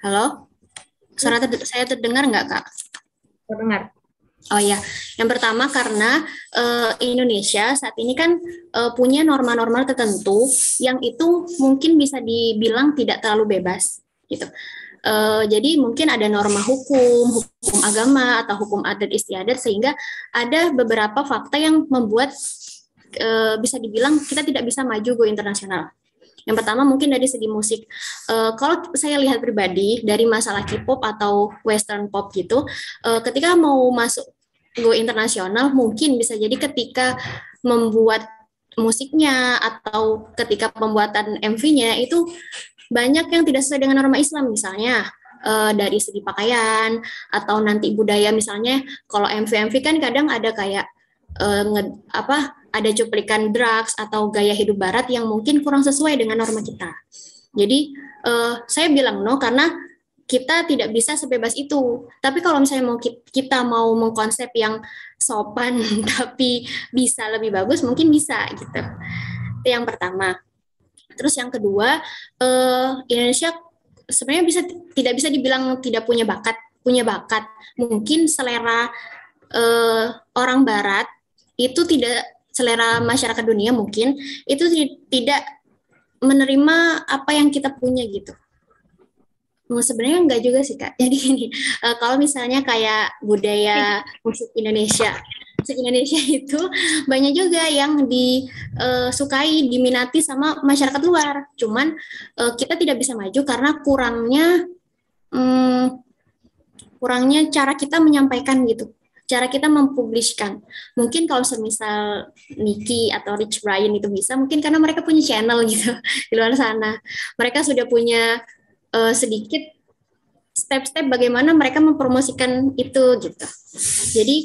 S10: Halo? Suara ter saya terdengar nggak kak?
S3: Terdengar
S10: Oh ya, yang pertama karena uh, Indonesia saat ini kan uh, punya norma-norma tertentu yang itu mungkin bisa dibilang tidak terlalu bebas gitu. Uh, jadi mungkin ada norma hukum, hukum agama atau hukum adat istiadat sehingga ada beberapa fakta yang membuat uh, bisa dibilang kita tidak bisa maju go internasional. Yang pertama mungkin dari segi musik. Uh, kalau saya lihat pribadi dari masalah K-pop atau Western pop gitu, uh, ketika mau masuk go internasional mungkin bisa jadi ketika membuat musiknya atau ketika pembuatan MV-nya itu banyak yang tidak sesuai dengan norma Islam misalnya uh, dari segi pakaian atau nanti budaya misalnya kalau MV MV kan kadang ada kayak uh, nge, apa ada cuplikan drugs atau gaya hidup barat yang mungkin kurang sesuai dengan norma kita. Jadi uh, saya bilang no karena kita tidak bisa sebebas itu. Tapi kalau misalnya mau kita mau mengkonsep yang sopan tapi bisa lebih bagus, mungkin bisa gitu. Itu yang pertama. Terus yang kedua, eh, Indonesia sebenarnya bisa tidak bisa dibilang tidak punya bakat, punya bakat. Mungkin selera eh, orang Barat itu tidak selera masyarakat dunia mungkin itu tidak menerima apa yang kita punya gitu sebenarnya enggak juga sih kak. Jadi gini, uh, kalau misalnya kayak budaya musik Indonesia, musik Indonesia itu banyak juga yang disukai, diminati sama masyarakat luar. Cuman uh, kita tidak bisa maju karena kurangnya, um, kurangnya cara kita menyampaikan gitu cara kita mempublishkan. Mungkin kalau semisal Nicky atau Rich Brian itu bisa, mungkin karena mereka punya channel gitu di luar sana. Mereka sudah punya uh, sedikit step-step bagaimana mereka mempromosikan itu gitu. Jadi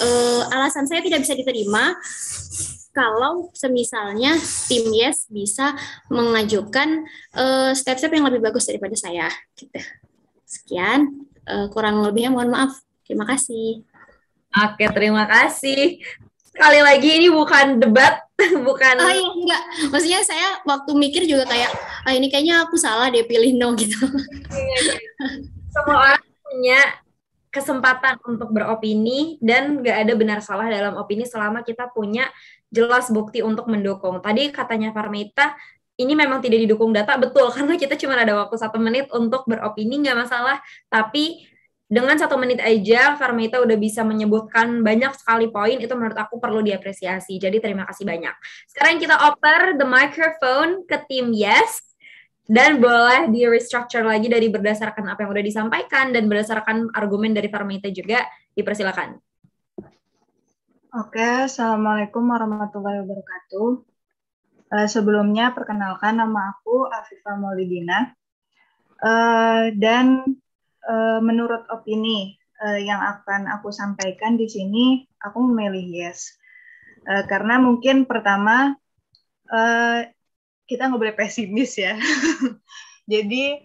S10: uh, alasan saya tidak bisa diterima kalau semisalnya tim Yes bisa mengajukan uh, step-step yang lebih bagus daripada saya gitu. Sekian uh, kurang lebihnya mohon maaf. Terima kasih.
S3: Oke, terima kasih sekali lagi ini bukan debat, bukan.
S10: Oh iya enggak, maksudnya saya waktu mikir juga kayak, ah ini kayaknya aku salah deh pilih no gitu.
S3: Semua orang punya kesempatan untuk beropini dan nggak ada benar salah dalam opini selama kita punya jelas bukti untuk mendukung. Tadi katanya Farmita, ini memang tidak didukung data betul karena kita cuma ada waktu satu menit untuk beropini nggak masalah, tapi dengan satu menit aja Farmita udah bisa menyebutkan banyak sekali poin itu menurut aku perlu diapresiasi jadi terima kasih banyak sekarang kita oper the microphone ke tim yes dan boleh di restructure lagi dari berdasarkan apa yang udah disampaikan dan berdasarkan argumen dari Farmita juga dipersilakan
S11: Oke, Assalamualaikum warahmatullahi wabarakatuh. Uh, sebelumnya, perkenalkan nama aku Afifah Maulidina. Uh, dan uh, menurut opini uh, yang akan aku sampaikan di sini, aku memilih yes. Uh, karena mungkin pertama kita nggak boleh pesimis ya. Jadi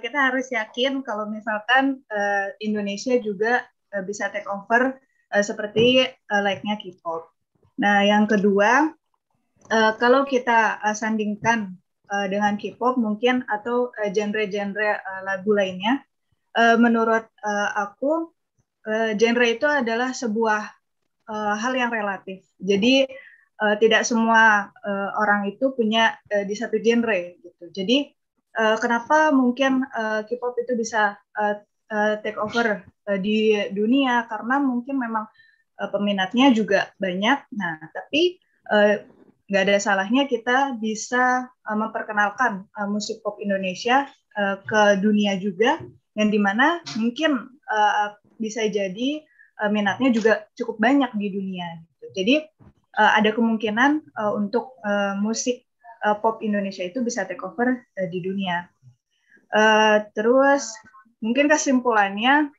S11: kita harus yakin kalau misalkan Indonesia juga bisa take over seperti uh, like-nya K-pop. Nah, yang kedua, kalau kita uh, sandingkan dengan K-pop mungkin atau genre-genre lagu lainnya, uh, menurut uh, aku uh, genre itu adalah sebuah uh, hal yang relatif. Jadi uh, tidak semua uh, orang itu punya uh, di satu genre gitu. Jadi uh, kenapa mungkin uh, K-pop itu bisa uh, uh, take over uh, di dunia karena mungkin memang uh, peminatnya juga banyak. Nah, tapi nggak ada salahnya kita bisa memperkenalkan musik pop Indonesia ke dunia juga yang di mana mungkin uh, bisa jadi uh, minatnya juga cukup banyak di dunia. Gitu. Jadi uh, ada kemungkinan uh, untuk uh, musik uh, pop Indonesia itu bisa take over uh, di dunia. Uh, terus mungkin kesimpulannya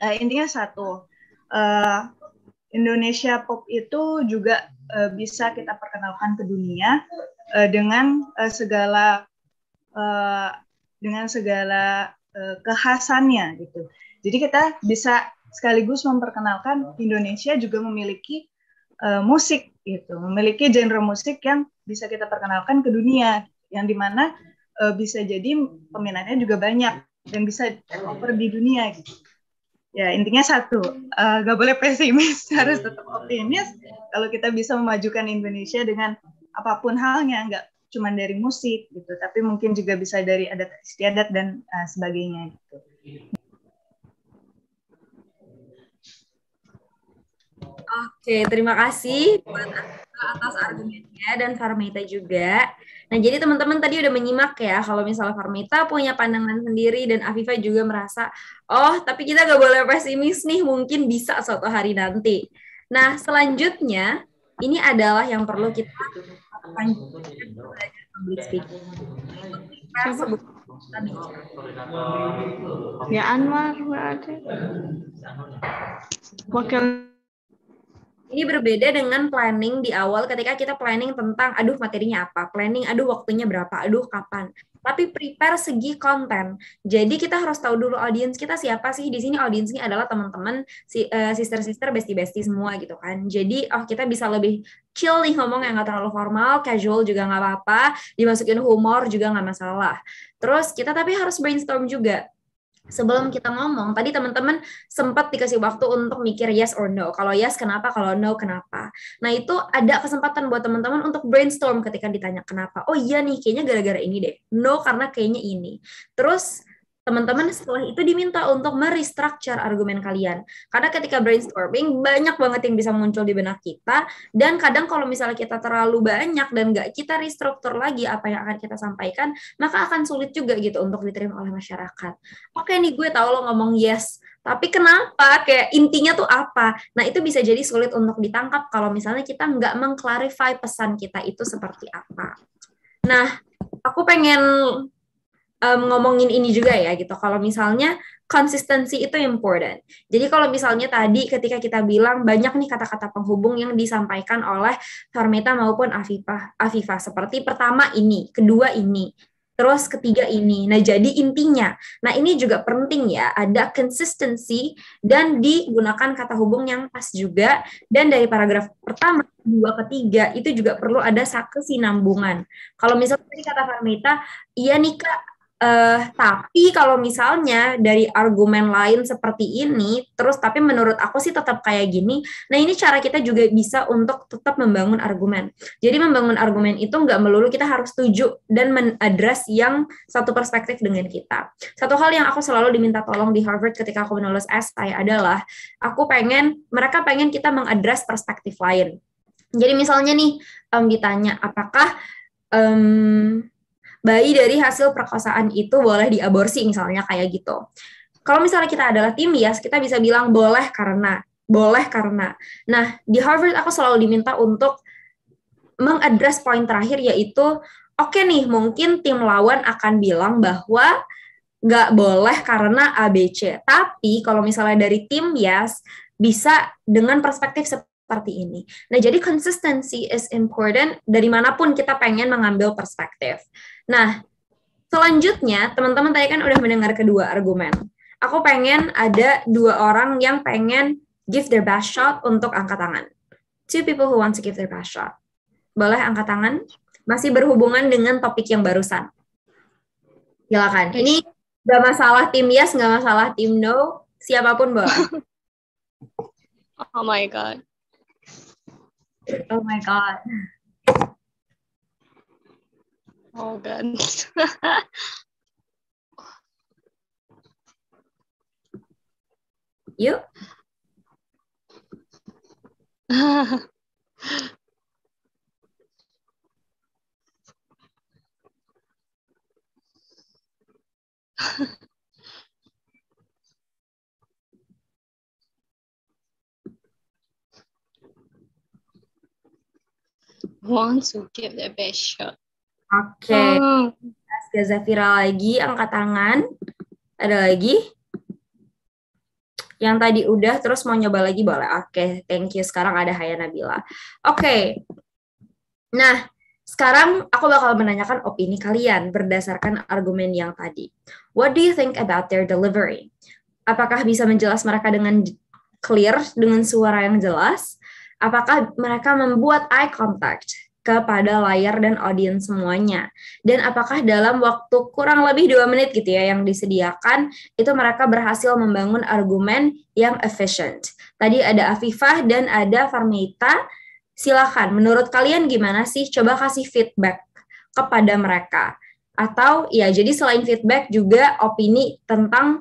S11: uh, intinya satu uh, Indonesia pop itu juga uh, bisa kita perkenalkan ke dunia uh, dengan uh, segala uh, dengan segala kekhasannya gitu. Jadi kita bisa sekaligus memperkenalkan Indonesia juga memiliki uh, musik gitu, memiliki genre musik yang bisa kita perkenalkan ke dunia, yang di mana uh, bisa jadi peminatnya juga banyak dan bisa over di dunia gitu. Ya intinya satu uh, gak boleh pesimis harus tetap optimis. Kalau kita bisa memajukan Indonesia dengan apa pun halnya nggak cuma dari musik gitu tapi mungkin juga bisa dari adat istiadat dan uh, sebagainya gitu
S3: Oke, terima kasih buat atas argumennya dan Farmita juga. Nah, jadi teman-teman tadi udah menyimak ya, kalau misalnya Farmita punya pandangan sendiri dan Afifa juga merasa, oh tapi kita gak boleh pesimis nih, mungkin bisa suatu hari nanti. Nah, selanjutnya, ini adalah yang perlu kita
S12: Ya Anwar, ada. Wakil
S3: ini berbeda dengan planning di awal ketika kita planning tentang aduh materinya apa, planning aduh waktunya berapa, aduh kapan. Tapi prepare segi konten. Jadi kita harus tahu dulu audiens kita siapa sih. Di sini audiensnya adalah teman-teman si, uh, sister-sister, bestie-bestie semua gitu kan. Jadi oh kita bisa lebih chill nih ngomong yang nggak terlalu formal, casual juga nggak apa-apa, dimasukin humor juga nggak masalah. Terus kita tapi harus brainstorm juga sebelum kita ngomong, tadi teman-teman sempat dikasih waktu untuk mikir yes or no. Kalau yes kenapa, kalau no kenapa. Nah itu ada kesempatan buat teman-teman untuk brainstorm ketika ditanya kenapa. Oh iya nih, kayaknya gara-gara ini deh. No karena kayaknya ini. Terus teman-teman setelah itu diminta untuk merestructure argumen kalian. Karena ketika brainstorming, banyak banget yang bisa muncul di benak kita, dan kadang kalau misalnya kita terlalu banyak dan nggak kita restruktur lagi apa yang akan kita sampaikan, maka akan sulit juga gitu untuk diterima oleh masyarakat. Oke nih, gue tahu lo ngomong yes, tapi kenapa? Kayak intinya tuh apa? Nah, itu bisa jadi sulit untuk ditangkap kalau misalnya kita nggak mengklarify pesan kita itu seperti apa. Nah, aku pengen um, ngomongin ini juga ya gitu. Kalau misalnya konsistensi itu important. Jadi kalau misalnya tadi ketika kita bilang banyak nih kata-kata penghubung yang disampaikan oleh Farmeta maupun Afifah, Afifah seperti pertama ini, kedua ini, terus ketiga ini. Nah, jadi intinya, nah ini juga penting ya, ada konsistensi dan digunakan kata hubung yang pas juga dan dari paragraf pertama, kedua, ketiga itu juga perlu ada kesinambungan. Kalau misalnya tadi kata Farmita, iya nih Kak, Uh, tapi kalau misalnya dari argumen lain seperti ini, terus tapi menurut aku sih tetap kayak gini. Nah ini cara kita juga bisa untuk tetap membangun argumen. Jadi membangun argumen itu nggak melulu kita harus setuju dan menadres yang satu perspektif dengan kita. Satu hal yang aku selalu diminta tolong di Harvard ketika aku menulis essay adalah aku pengen mereka pengen kita mengadres perspektif lain. Jadi misalnya nih um, ditanya apakah um, bayi dari hasil perkosaan itu boleh diaborsi misalnya kayak gitu. Kalau misalnya kita adalah tim ya, kita bisa bilang boleh karena, boleh karena. Nah, di Harvard aku selalu diminta untuk mengadres poin terakhir yaitu, oke okay nih, mungkin tim lawan akan bilang bahwa nggak boleh karena ABC. Tapi kalau misalnya dari tim yes, bisa dengan perspektif seperti ini. Nah, jadi consistency is important dari mana pun kita pengen mengambil perspektif. Nah, selanjutnya teman-teman tadi kan udah mendengar kedua argumen. Aku pengen ada dua orang yang pengen give their best shot untuk angkat tangan. Two people who want to give their best shot. Boleh angkat tangan? Masih berhubungan dengan topik yang barusan. Silakan. Ini Gak masalah tim yes, gak masalah tim no, siapa pun boleh.
S5: oh my god.
S3: Oh my god.
S5: Oh god.
S3: Yuk.
S5: Want to give the best shot.
S3: Oke. Okay. Oh. Zafira lagi, angkat tangan. Ada lagi? Yang tadi udah, terus mau nyoba lagi boleh. Oke, okay, thank you. Sekarang ada Haya Nabila. Oke. Okay. Nah, sekarang aku bakal menanyakan opini kalian berdasarkan argumen yang tadi. What do you think about their delivery? Apakah bisa menjelas mereka dengan clear, dengan suara yang jelas? Apakah mereka membuat eye contact kepada layar dan audiens semuanya? Dan apakah dalam waktu kurang lebih dua menit gitu ya yang disediakan, itu mereka berhasil membangun argumen yang efficient? Tadi ada Afifah dan ada Farmeita Silakan, menurut kalian gimana sih? Coba kasih feedback kepada mereka. Atau ya, jadi selain feedback juga opini tentang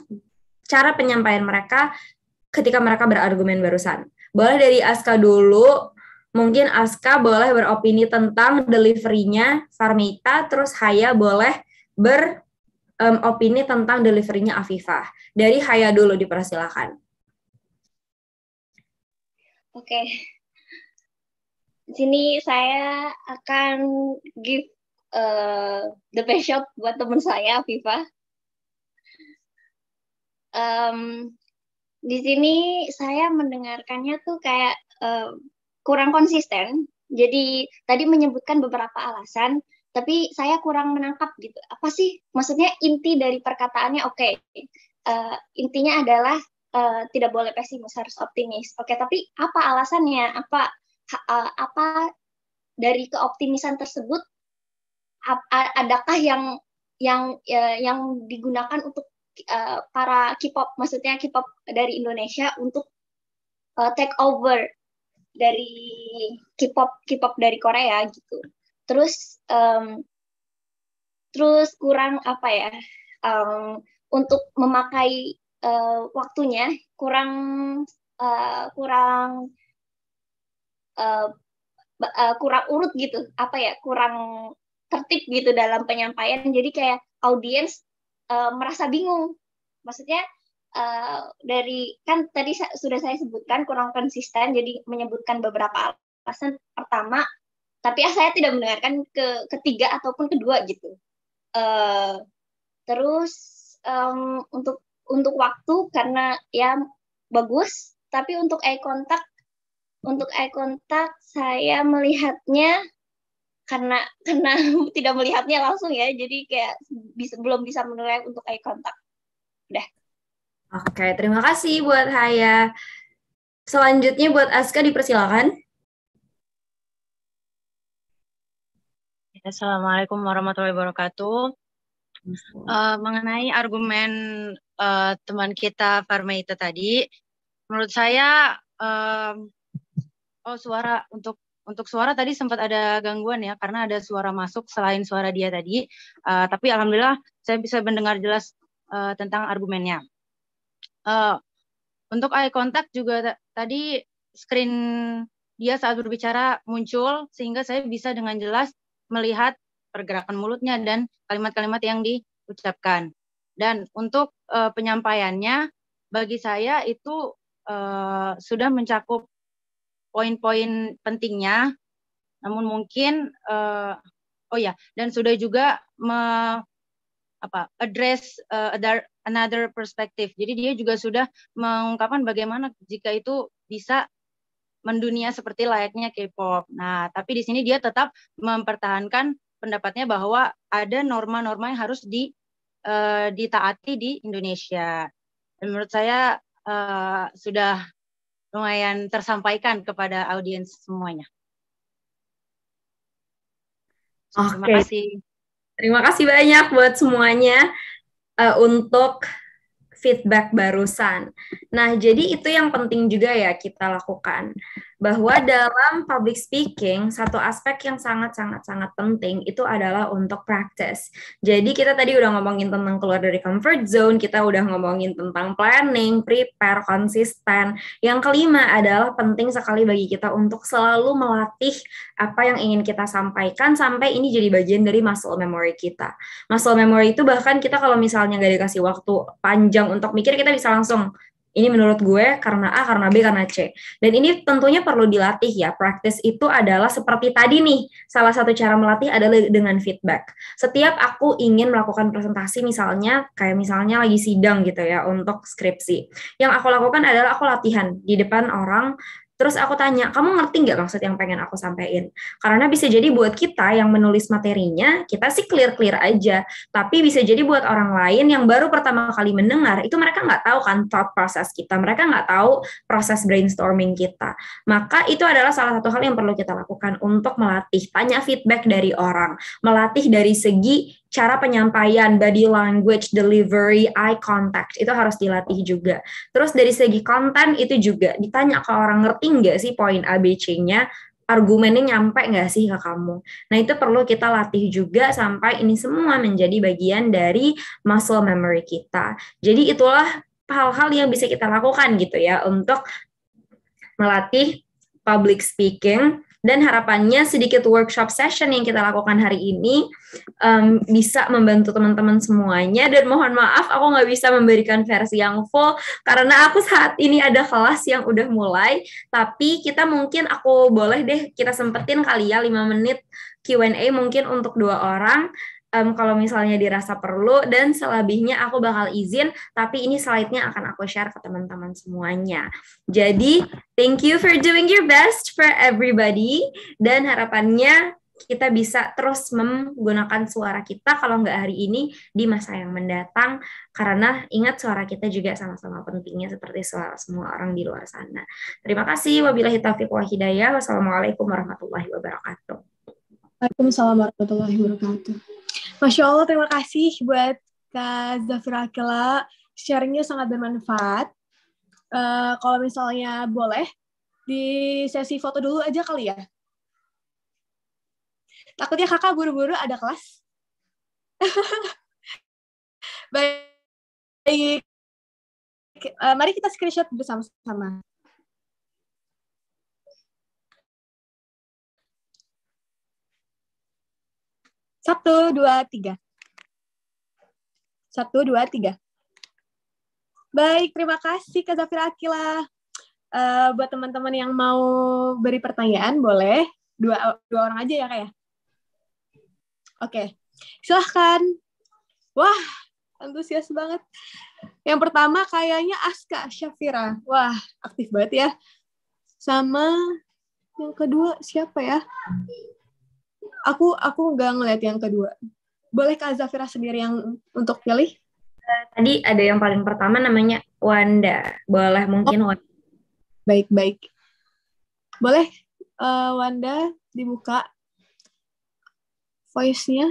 S3: cara penyampaian mereka ketika mereka berargumen barusan. Boleh dari Aska dulu, mungkin Aska boleh beropini tentang deliverynya Farmita, terus Haya boleh beropini um, tentang deliverynya Afifah. Dari Haya dulu dipersilakan.
S5: Oke, okay sini saya akan give uh, the best shot buat teman saya, Viva. Um, di sini saya mendengarkannya tuh kayak uh, kurang konsisten. Jadi tadi menyebutkan beberapa alasan, tapi saya kurang menangkap gitu. Apa sih maksudnya inti dari perkataannya? Oke, okay, uh, intinya adalah uh, tidak boleh pesimis, harus optimis. Oke, okay, tapi apa alasannya? Apa uh, apa dari keoptimisan tersebut adakah yang yang uh, yang digunakan untuk uh, para K-pop maksudnya K-pop dari Indonesia untuk uh, take over dari K-pop K-pop dari Korea gitu. Terus um, terus kurang apa ya um, untuk memakai uh, waktunya kurang uh, kurang uh, uh, kurang urut gitu apa ya kurang tertib gitu dalam penyampaian jadi kayak audiens uh, merasa bingung. Maksudnya uh, dari kan tadi sudah saya sebutkan kurang konsisten jadi menyebutkan beberapa alasan pertama tapi ya saya tidak mendengarkan ke ketiga ataupun kedua gitu. Uh, terus um, untuk untuk waktu karena ya bagus tapi untuk eye contact untuk eye contact saya melihatnya karena karena tidak melihatnya langsung ya jadi kayak bisa belum bisa menilai untuk eye contact. Udah.
S3: Oke terima kasih buat Haya. Selanjutnya buat Aska dipersilakan.
S6: Assalamualaikum warahmatullahi wabarakatuh. Uh, mengenai argumen uh, teman kita Farmaita tadi menurut saya uh, Oh, suara untuk untuk suara tadi sempat ada gangguan ya karena ada suara masuk selain suara dia tadi. Uh, tapi alhamdulillah saya bisa mendengar jelas uh, tentang argumennya. Uh, untuk eye contact juga tadi screen dia saat berbicara muncul sehingga saya bisa dengan jelas melihat pergerakan mulutnya dan kalimat-kalimat yang diucapkan. Dan untuk uh, penyampaiannya bagi saya itu uh, sudah mencakup poin-poin pentingnya. Namun mungkin uh, oh ya, dan sudah juga me, apa address uh, another perspective. Jadi dia juga sudah mengungkapkan bagaimana jika itu bisa mendunia seperti layaknya K-pop. Nah, tapi di sini dia tetap mempertahankan pendapatnya bahwa ada norma-norma yang harus di uh, ditaati di Indonesia. Dan menurut saya uh, sudah lumayan tersampaikan kepada audiens semuanya.
S3: Oke. Terima kasih. Terima kasih banyak buat semuanya uh, untuk feedback barusan. Nah, jadi itu yang penting juga ya kita lakukan bahwa dalam public speaking satu aspek yang sangat-sangat-sangat penting itu adalah untuk practice. Jadi kita tadi udah ngomongin tentang keluar dari comfort zone, kita udah ngomongin tentang planning, prepare, konsisten. Yang kelima adalah penting sekali bagi kita untuk selalu melatih apa yang ingin kita sampaikan sampai ini jadi bagian dari muscle memory kita. Muscle memory itu bahkan kita kalau misalnya gak dikasih waktu panjang untuk mikir kita bisa langsung ini menurut gue karena A, karena B, karena C. Dan ini tentunya perlu dilatih ya. Practice itu adalah seperti tadi nih. Salah satu cara melatih adalah dengan feedback. Setiap aku ingin melakukan presentasi misalnya, kayak misalnya lagi sidang gitu ya untuk skripsi. Yang aku lakukan adalah aku latihan di depan orang Terus aku tanya, kamu ngerti nggak maksud yang pengen aku sampaikan? Karena bisa jadi buat kita yang menulis materinya, kita sih clear-clear aja. Tapi bisa jadi buat orang lain yang baru pertama kali mendengar, itu mereka nggak tahu kan thought process kita. Mereka nggak tahu proses brainstorming kita. Maka itu adalah salah satu hal yang perlu kita lakukan untuk melatih. Tanya feedback dari orang. Melatih dari segi cara penyampaian, body language, delivery, eye contact itu harus dilatih juga. Terus dari segi konten itu juga ditanya ke orang ngerti nggak sih poin ABC-nya, argumennya nyampe nggak sih ke kamu. Nah itu perlu kita latih juga sampai ini semua menjadi bagian dari muscle memory kita. Jadi itulah hal-hal yang bisa kita lakukan gitu ya untuk melatih public speaking dan harapannya sedikit workshop session yang kita lakukan hari ini um, bisa membantu teman-teman semuanya. Dan mohon maaf aku nggak bisa memberikan versi yang full karena aku saat ini ada kelas yang udah mulai. Tapi kita mungkin aku boleh deh kita sempetin kali ya 5 menit Q&A mungkin untuk dua orang um, kalau misalnya dirasa perlu dan selebihnya aku bakal izin tapi ini slide-nya akan aku share ke teman-teman semuanya. Jadi thank you for doing your best for everybody dan harapannya kita bisa terus menggunakan suara kita kalau nggak hari ini di masa yang mendatang karena ingat suara kita juga sama-sama pentingnya seperti suara semua orang di luar sana. Terima kasih. Wabillahi taufiq. Wassalamualaikum warahmatullahi wabarakatuh.
S1: Waalaikumsalam warahmatullahi wabarakatuh. Masya Allah, terima kasih buat Kak Zafira Akila. Sharingnya sangat bermanfaat. Uh, kalau misalnya boleh, di sesi foto dulu aja kali ya. Takutnya kakak buru-buru ada kelas. Baik. Uh, mari kita screenshot bersama-sama. Satu, dua, tiga. Satu, dua, tiga. Baik, terima kasih Kak Zafira Akila. Uh, buat teman-teman yang mau beri pertanyaan, boleh. Dua, dua orang aja ya, Kak ya? Oke. Okay. Silahkan. Wah, antusias banget. Yang pertama kayaknya Aska Syafira. Wah, aktif banget ya. Sama yang kedua siapa ya? Aku aku nggak ngeliat yang kedua. Boleh Kak Zafira sendiri yang untuk pilih?
S3: Tadi ada yang paling pertama namanya Wanda. Boleh mungkin oh. Wanda.
S1: Baik, baik. Boleh uh, Wanda dibuka voice-nya?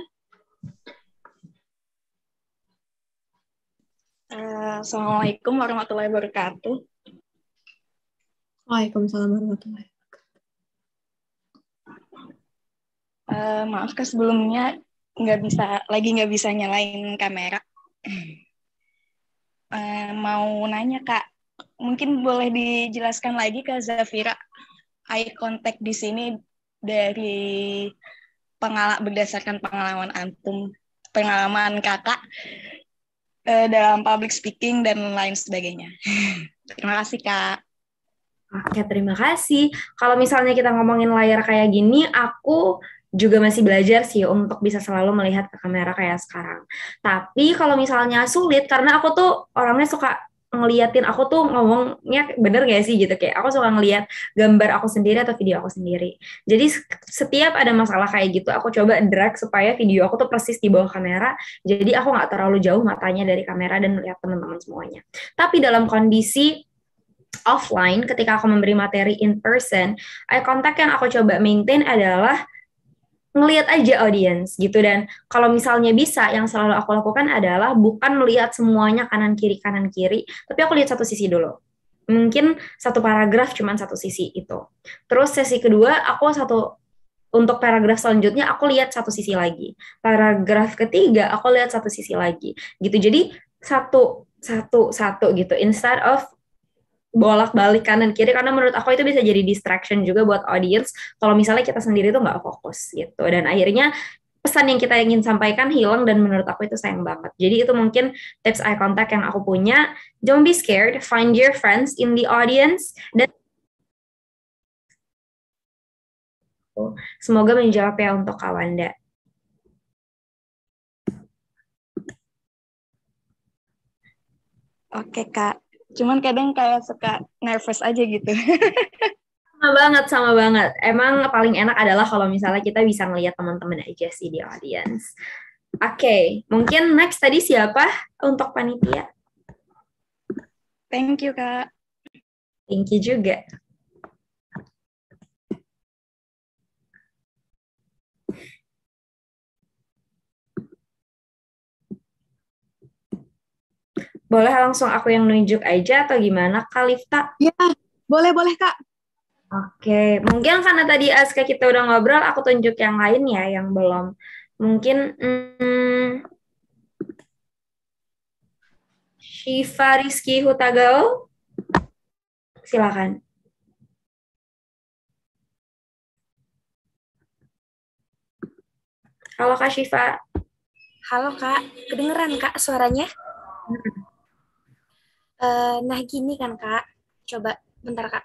S13: Uh, Assalamualaikum warahmatullahi wabarakatuh.
S1: Waalaikumsalam warahmatullahi wabarakatuh.
S13: Uh, maaf ke sebelumnya nggak bisa lagi nggak bisa nyalain kamera. Uh, mau nanya kak, mungkin boleh dijelaskan lagi ke Zafira eye contact di sini dari pengal berdasarkan pengalaman antum, pengalaman kakak uh, dalam public speaking dan lain sebagainya. Terima kasih kak.
S3: Oke, terima kasih. Kalau misalnya kita ngomongin layar kayak gini, aku juga masih belajar sih untuk bisa selalu melihat ke kamera kayak sekarang. Tapi kalau misalnya sulit, karena aku tuh orangnya suka ngeliatin aku tuh ngomongnya bener gak sih gitu? Kayak aku suka ngeliat gambar aku sendiri atau video aku sendiri. Jadi setiap ada masalah kayak gitu aku coba drag supaya video aku tuh persis di bawah kamera. Jadi aku nggak terlalu jauh matanya dari kamera dan melihat teman-teman semuanya. Tapi dalam kondisi offline ketika aku memberi materi in person eye contact yang aku coba maintain adalah ngelihat aja audience gitu. Dan kalau misalnya bisa yang selalu aku lakukan adalah bukan melihat semuanya kanan kiri kanan kiri tapi aku lihat satu sisi dulu. Mungkin satu paragraf cuman satu sisi itu. Terus sesi kedua aku satu untuk paragraf selanjutnya aku lihat satu sisi lagi. Paragraf ketiga aku lihat satu sisi lagi. Gitu. Jadi satu satu satu gitu. Instead of bolak-balik kanan kiri karena menurut aku itu bisa jadi distraction juga buat audience kalau misalnya kita sendiri tuh nggak fokus gitu dan akhirnya pesan yang kita ingin sampaikan hilang dan menurut aku itu sayang banget. Jadi itu mungkin tips eye contact yang aku punya. Don't be scared, find your friends in the audience dan semoga menjawab ya untuk Kawanda.
S13: Oke Kak, Cuman kadang kayak suka nervous aja gitu.
S3: sama banget, sama banget. Emang paling enak adalah kalau misalnya kita bisa ngelihat teman-teman aja sih di audience. Oke, okay. mungkin next tadi siapa untuk panitia?
S13: Thank you, Kak.
S3: Thank you juga. Boleh langsung aku yang nunjuk aja atau gimana, Kak Lifta?
S1: Ya, boleh-boleh, Kak.
S3: Oke, mungkin karena tadi Aska kita udah ngobrol, aku tunjuk yang lain ya, yang belum. Mungkin hmm, Shiva Rizky Hutagao, silakan. Halo Kak Shiva.
S14: Halo Kak, kedengeran Kak suaranya? Uh, nah gini kan kak, coba bentar kak.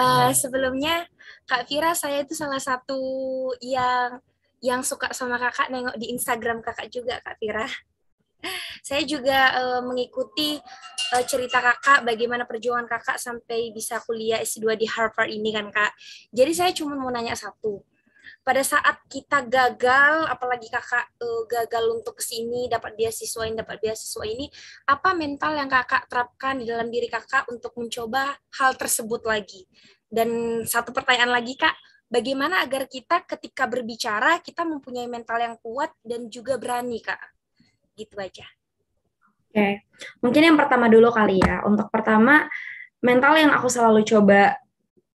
S14: Uh, sebelumnya Kak Vira saya itu salah satu yang yang suka sama kakak nengok di Instagram kakak juga Kak Vira. Saya juga uh, mengikuti uh, cerita kakak bagaimana perjuangan kakak sampai bisa kuliah S2 di Harvard ini kan kak. Jadi saya cuma mau nanya satu pada saat kita gagal, apalagi kakak uh, gagal untuk ke sini, dapat beasiswa ini, dapat beasiswa ini, apa mental yang kakak terapkan di dalam diri kakak untuk mencoba hal tersebut lagi? Dan satu pertanyaan lagi kak, bagaimana agar kita ketika berbicara kita mempunyai mental yang kuat dan juga berani kak? Gitu aja.
S3: Oke, okay. mungkin yang pertama dulu kali ya. Untuk pertama, mental yang aku selalu coba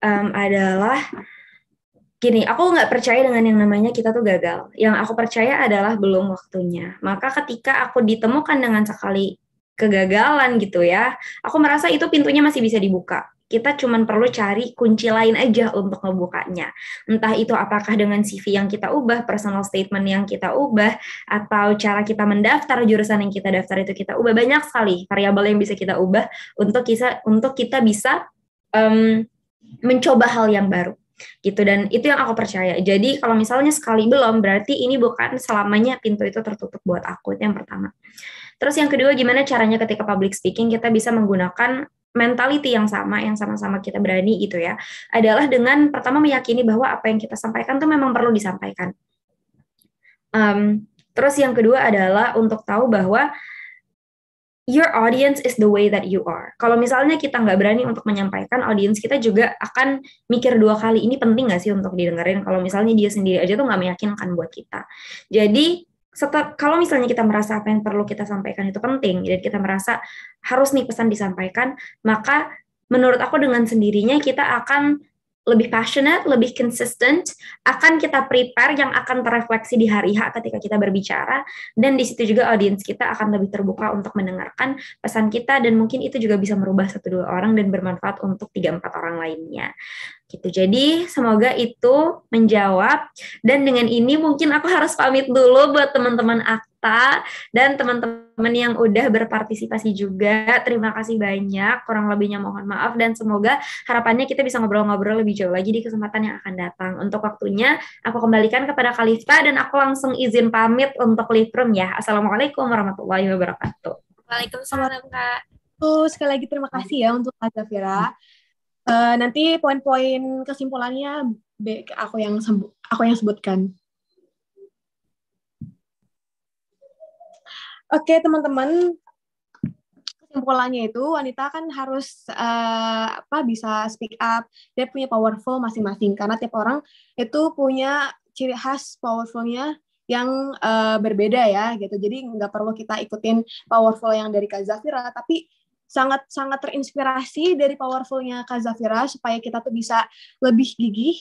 S3: um, adalah gini, aku nggak percaya dengan yang namanya kita tuh gagal. Yang aku percaya adalah belum waktunya. Maka ketika aku ditemukan dengan sekali kegagalan gitu ya, aku merasa itu pintunya masih bisa dibuka. Kita cuma perlu cari kunci lain aja untuk ngebukanya. Entah itu apakah dengan CV yang kita ubah, personal statement yang kita ubah, atau cara kita mendaftar jurusan yang kita daftar itu kita ubah. Banyak sekali variabel yang bisa kita ubah untuk kita untuk kita bisa um, mencoba hal yang baru gitu dan itu yang aku percaya. Jadi kalau misalnya sekali belum berarti ini bukan selamanya pintu itu tertutup buat aku. Itu yang pertama. Terus yang kedua gimana caranya ketika public speaking kita bisa menggunakan mentality yang sama yang sama-sama kita berani gitu ya adalah dengan pertama meyakini bahwa apa yang kita sampaikan tuh memang perlu disampaikan. Um, terus yang kedua adalah untuk tahu bahwa your audience is the way that you are. Kalau misalnya kita nggak berani untuk menyampaikan, audience kita juga akan mikir dua kali, ini penting nggak sih untuk didengerin? Kalau misalnya dia sendiri aja tuh nggak meyakinkan buat kita. Jadi, setelah, kalau misalnya kita merasa apa yang perlu kita sampaikan itu penting, dan kita merasa harus nih pesan disampaikan, maka menurut aku dengan sendirinya kita akan lebih passionate, lebih consistent, akan kita prepare yang akan terefleksi di hari H ketika kita berbicara, dan di situ juga audiens kita akan lebih terbuka untuk mendengarkan pesan kita, dan mungkin itu juga bisa merubah satu dua orang dan bermanfaat untuk tiga empat orang lainnya. Gitu. Jadi semoga itu menjawab, dan dengan ini mungkin aku harus pamit dulu buat teman-teman Akta dan teman-teman yang udah berpartisipasi juga. Terima kasih banyak. Kurang lebihnya mohon maaf dan semoga harapannya kita bisa ngobrol-ngobrol lebih jauh lagi di kesempatan yang akan datang. Untuk waktunya aku kembalikan kepada Kalifta dan aku langsung izin pamit untuk live room ya. Assalamualaikum warahmatullahi wabarakatuh.
S14: Waalaikumsalam Kak.
S1: Tuh, sekali lagi terima kasih ya untuk Kak Zafira. Uh, nanti poin-poin kesimpulannya aku yang aku yang sebutkan. Oke, teman-teman. Kesimpulannya itu wanita kan harus uh, apa bisa speak up, dia punya powerful masing-masing karena tiap orang itu punya ciri khas powerfulnya yang uh, berbeda ya gitu. Jadi nggak perlu kita ikutin powerful yang dari Kak Zafira, tapi sangat sangat terinspirasi dari powerfulnya Kak Zafira supaya kita tuh bisa lebih gigih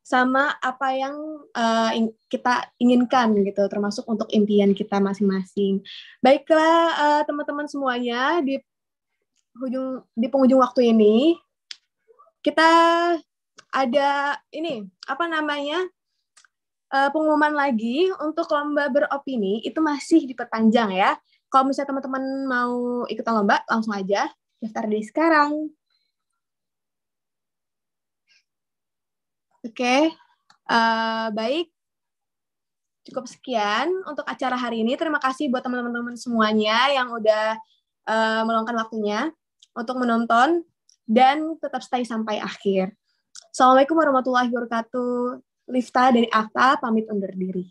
S1: sama apa yang uh, kita inginkan gitu termasuk untuk impian kita masing-masing. Baiklah uh, teman-teman semuanya di ujung di penghujung waktu ini kita ada ini apa namanya uh, pengumuman lagi untuk lomba beropini itu masih diperpanjang ya. Kalau misalnya teman-teman mau ikutan lomba langsung aja daftar dari sekarang. Oke, okay. uh, eh, baik. Cukup sekian untuk acara hari ini. Terima kasih buat teman-teman semuanya yang udah uh, meluangkan waktunya untuk menonton dan tetap stay sampai akhir. Assalamualaikum warahmatullahi wabarakatuh. Lifta dari Akta pamit undur diri.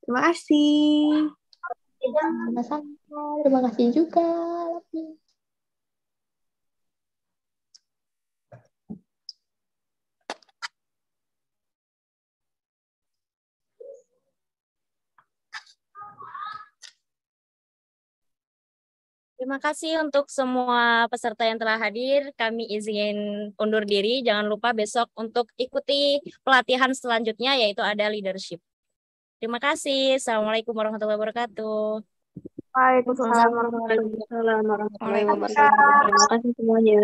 S1: Terima kasih.
S8: Terima kasih juga.
S4: Terima kasih untuk semua peserta yang telah hadir. Kami izin undur diri. Jangan lupa besok untuk ikuti pelatihan selanjutnya yaitu ada leadership. Terima kasih. Assalamualaikum warahmatullahi wabarakatuh.
S12: Waalaikumsalam warahmatullahi wabarakatuh. Terima kasih semuanya.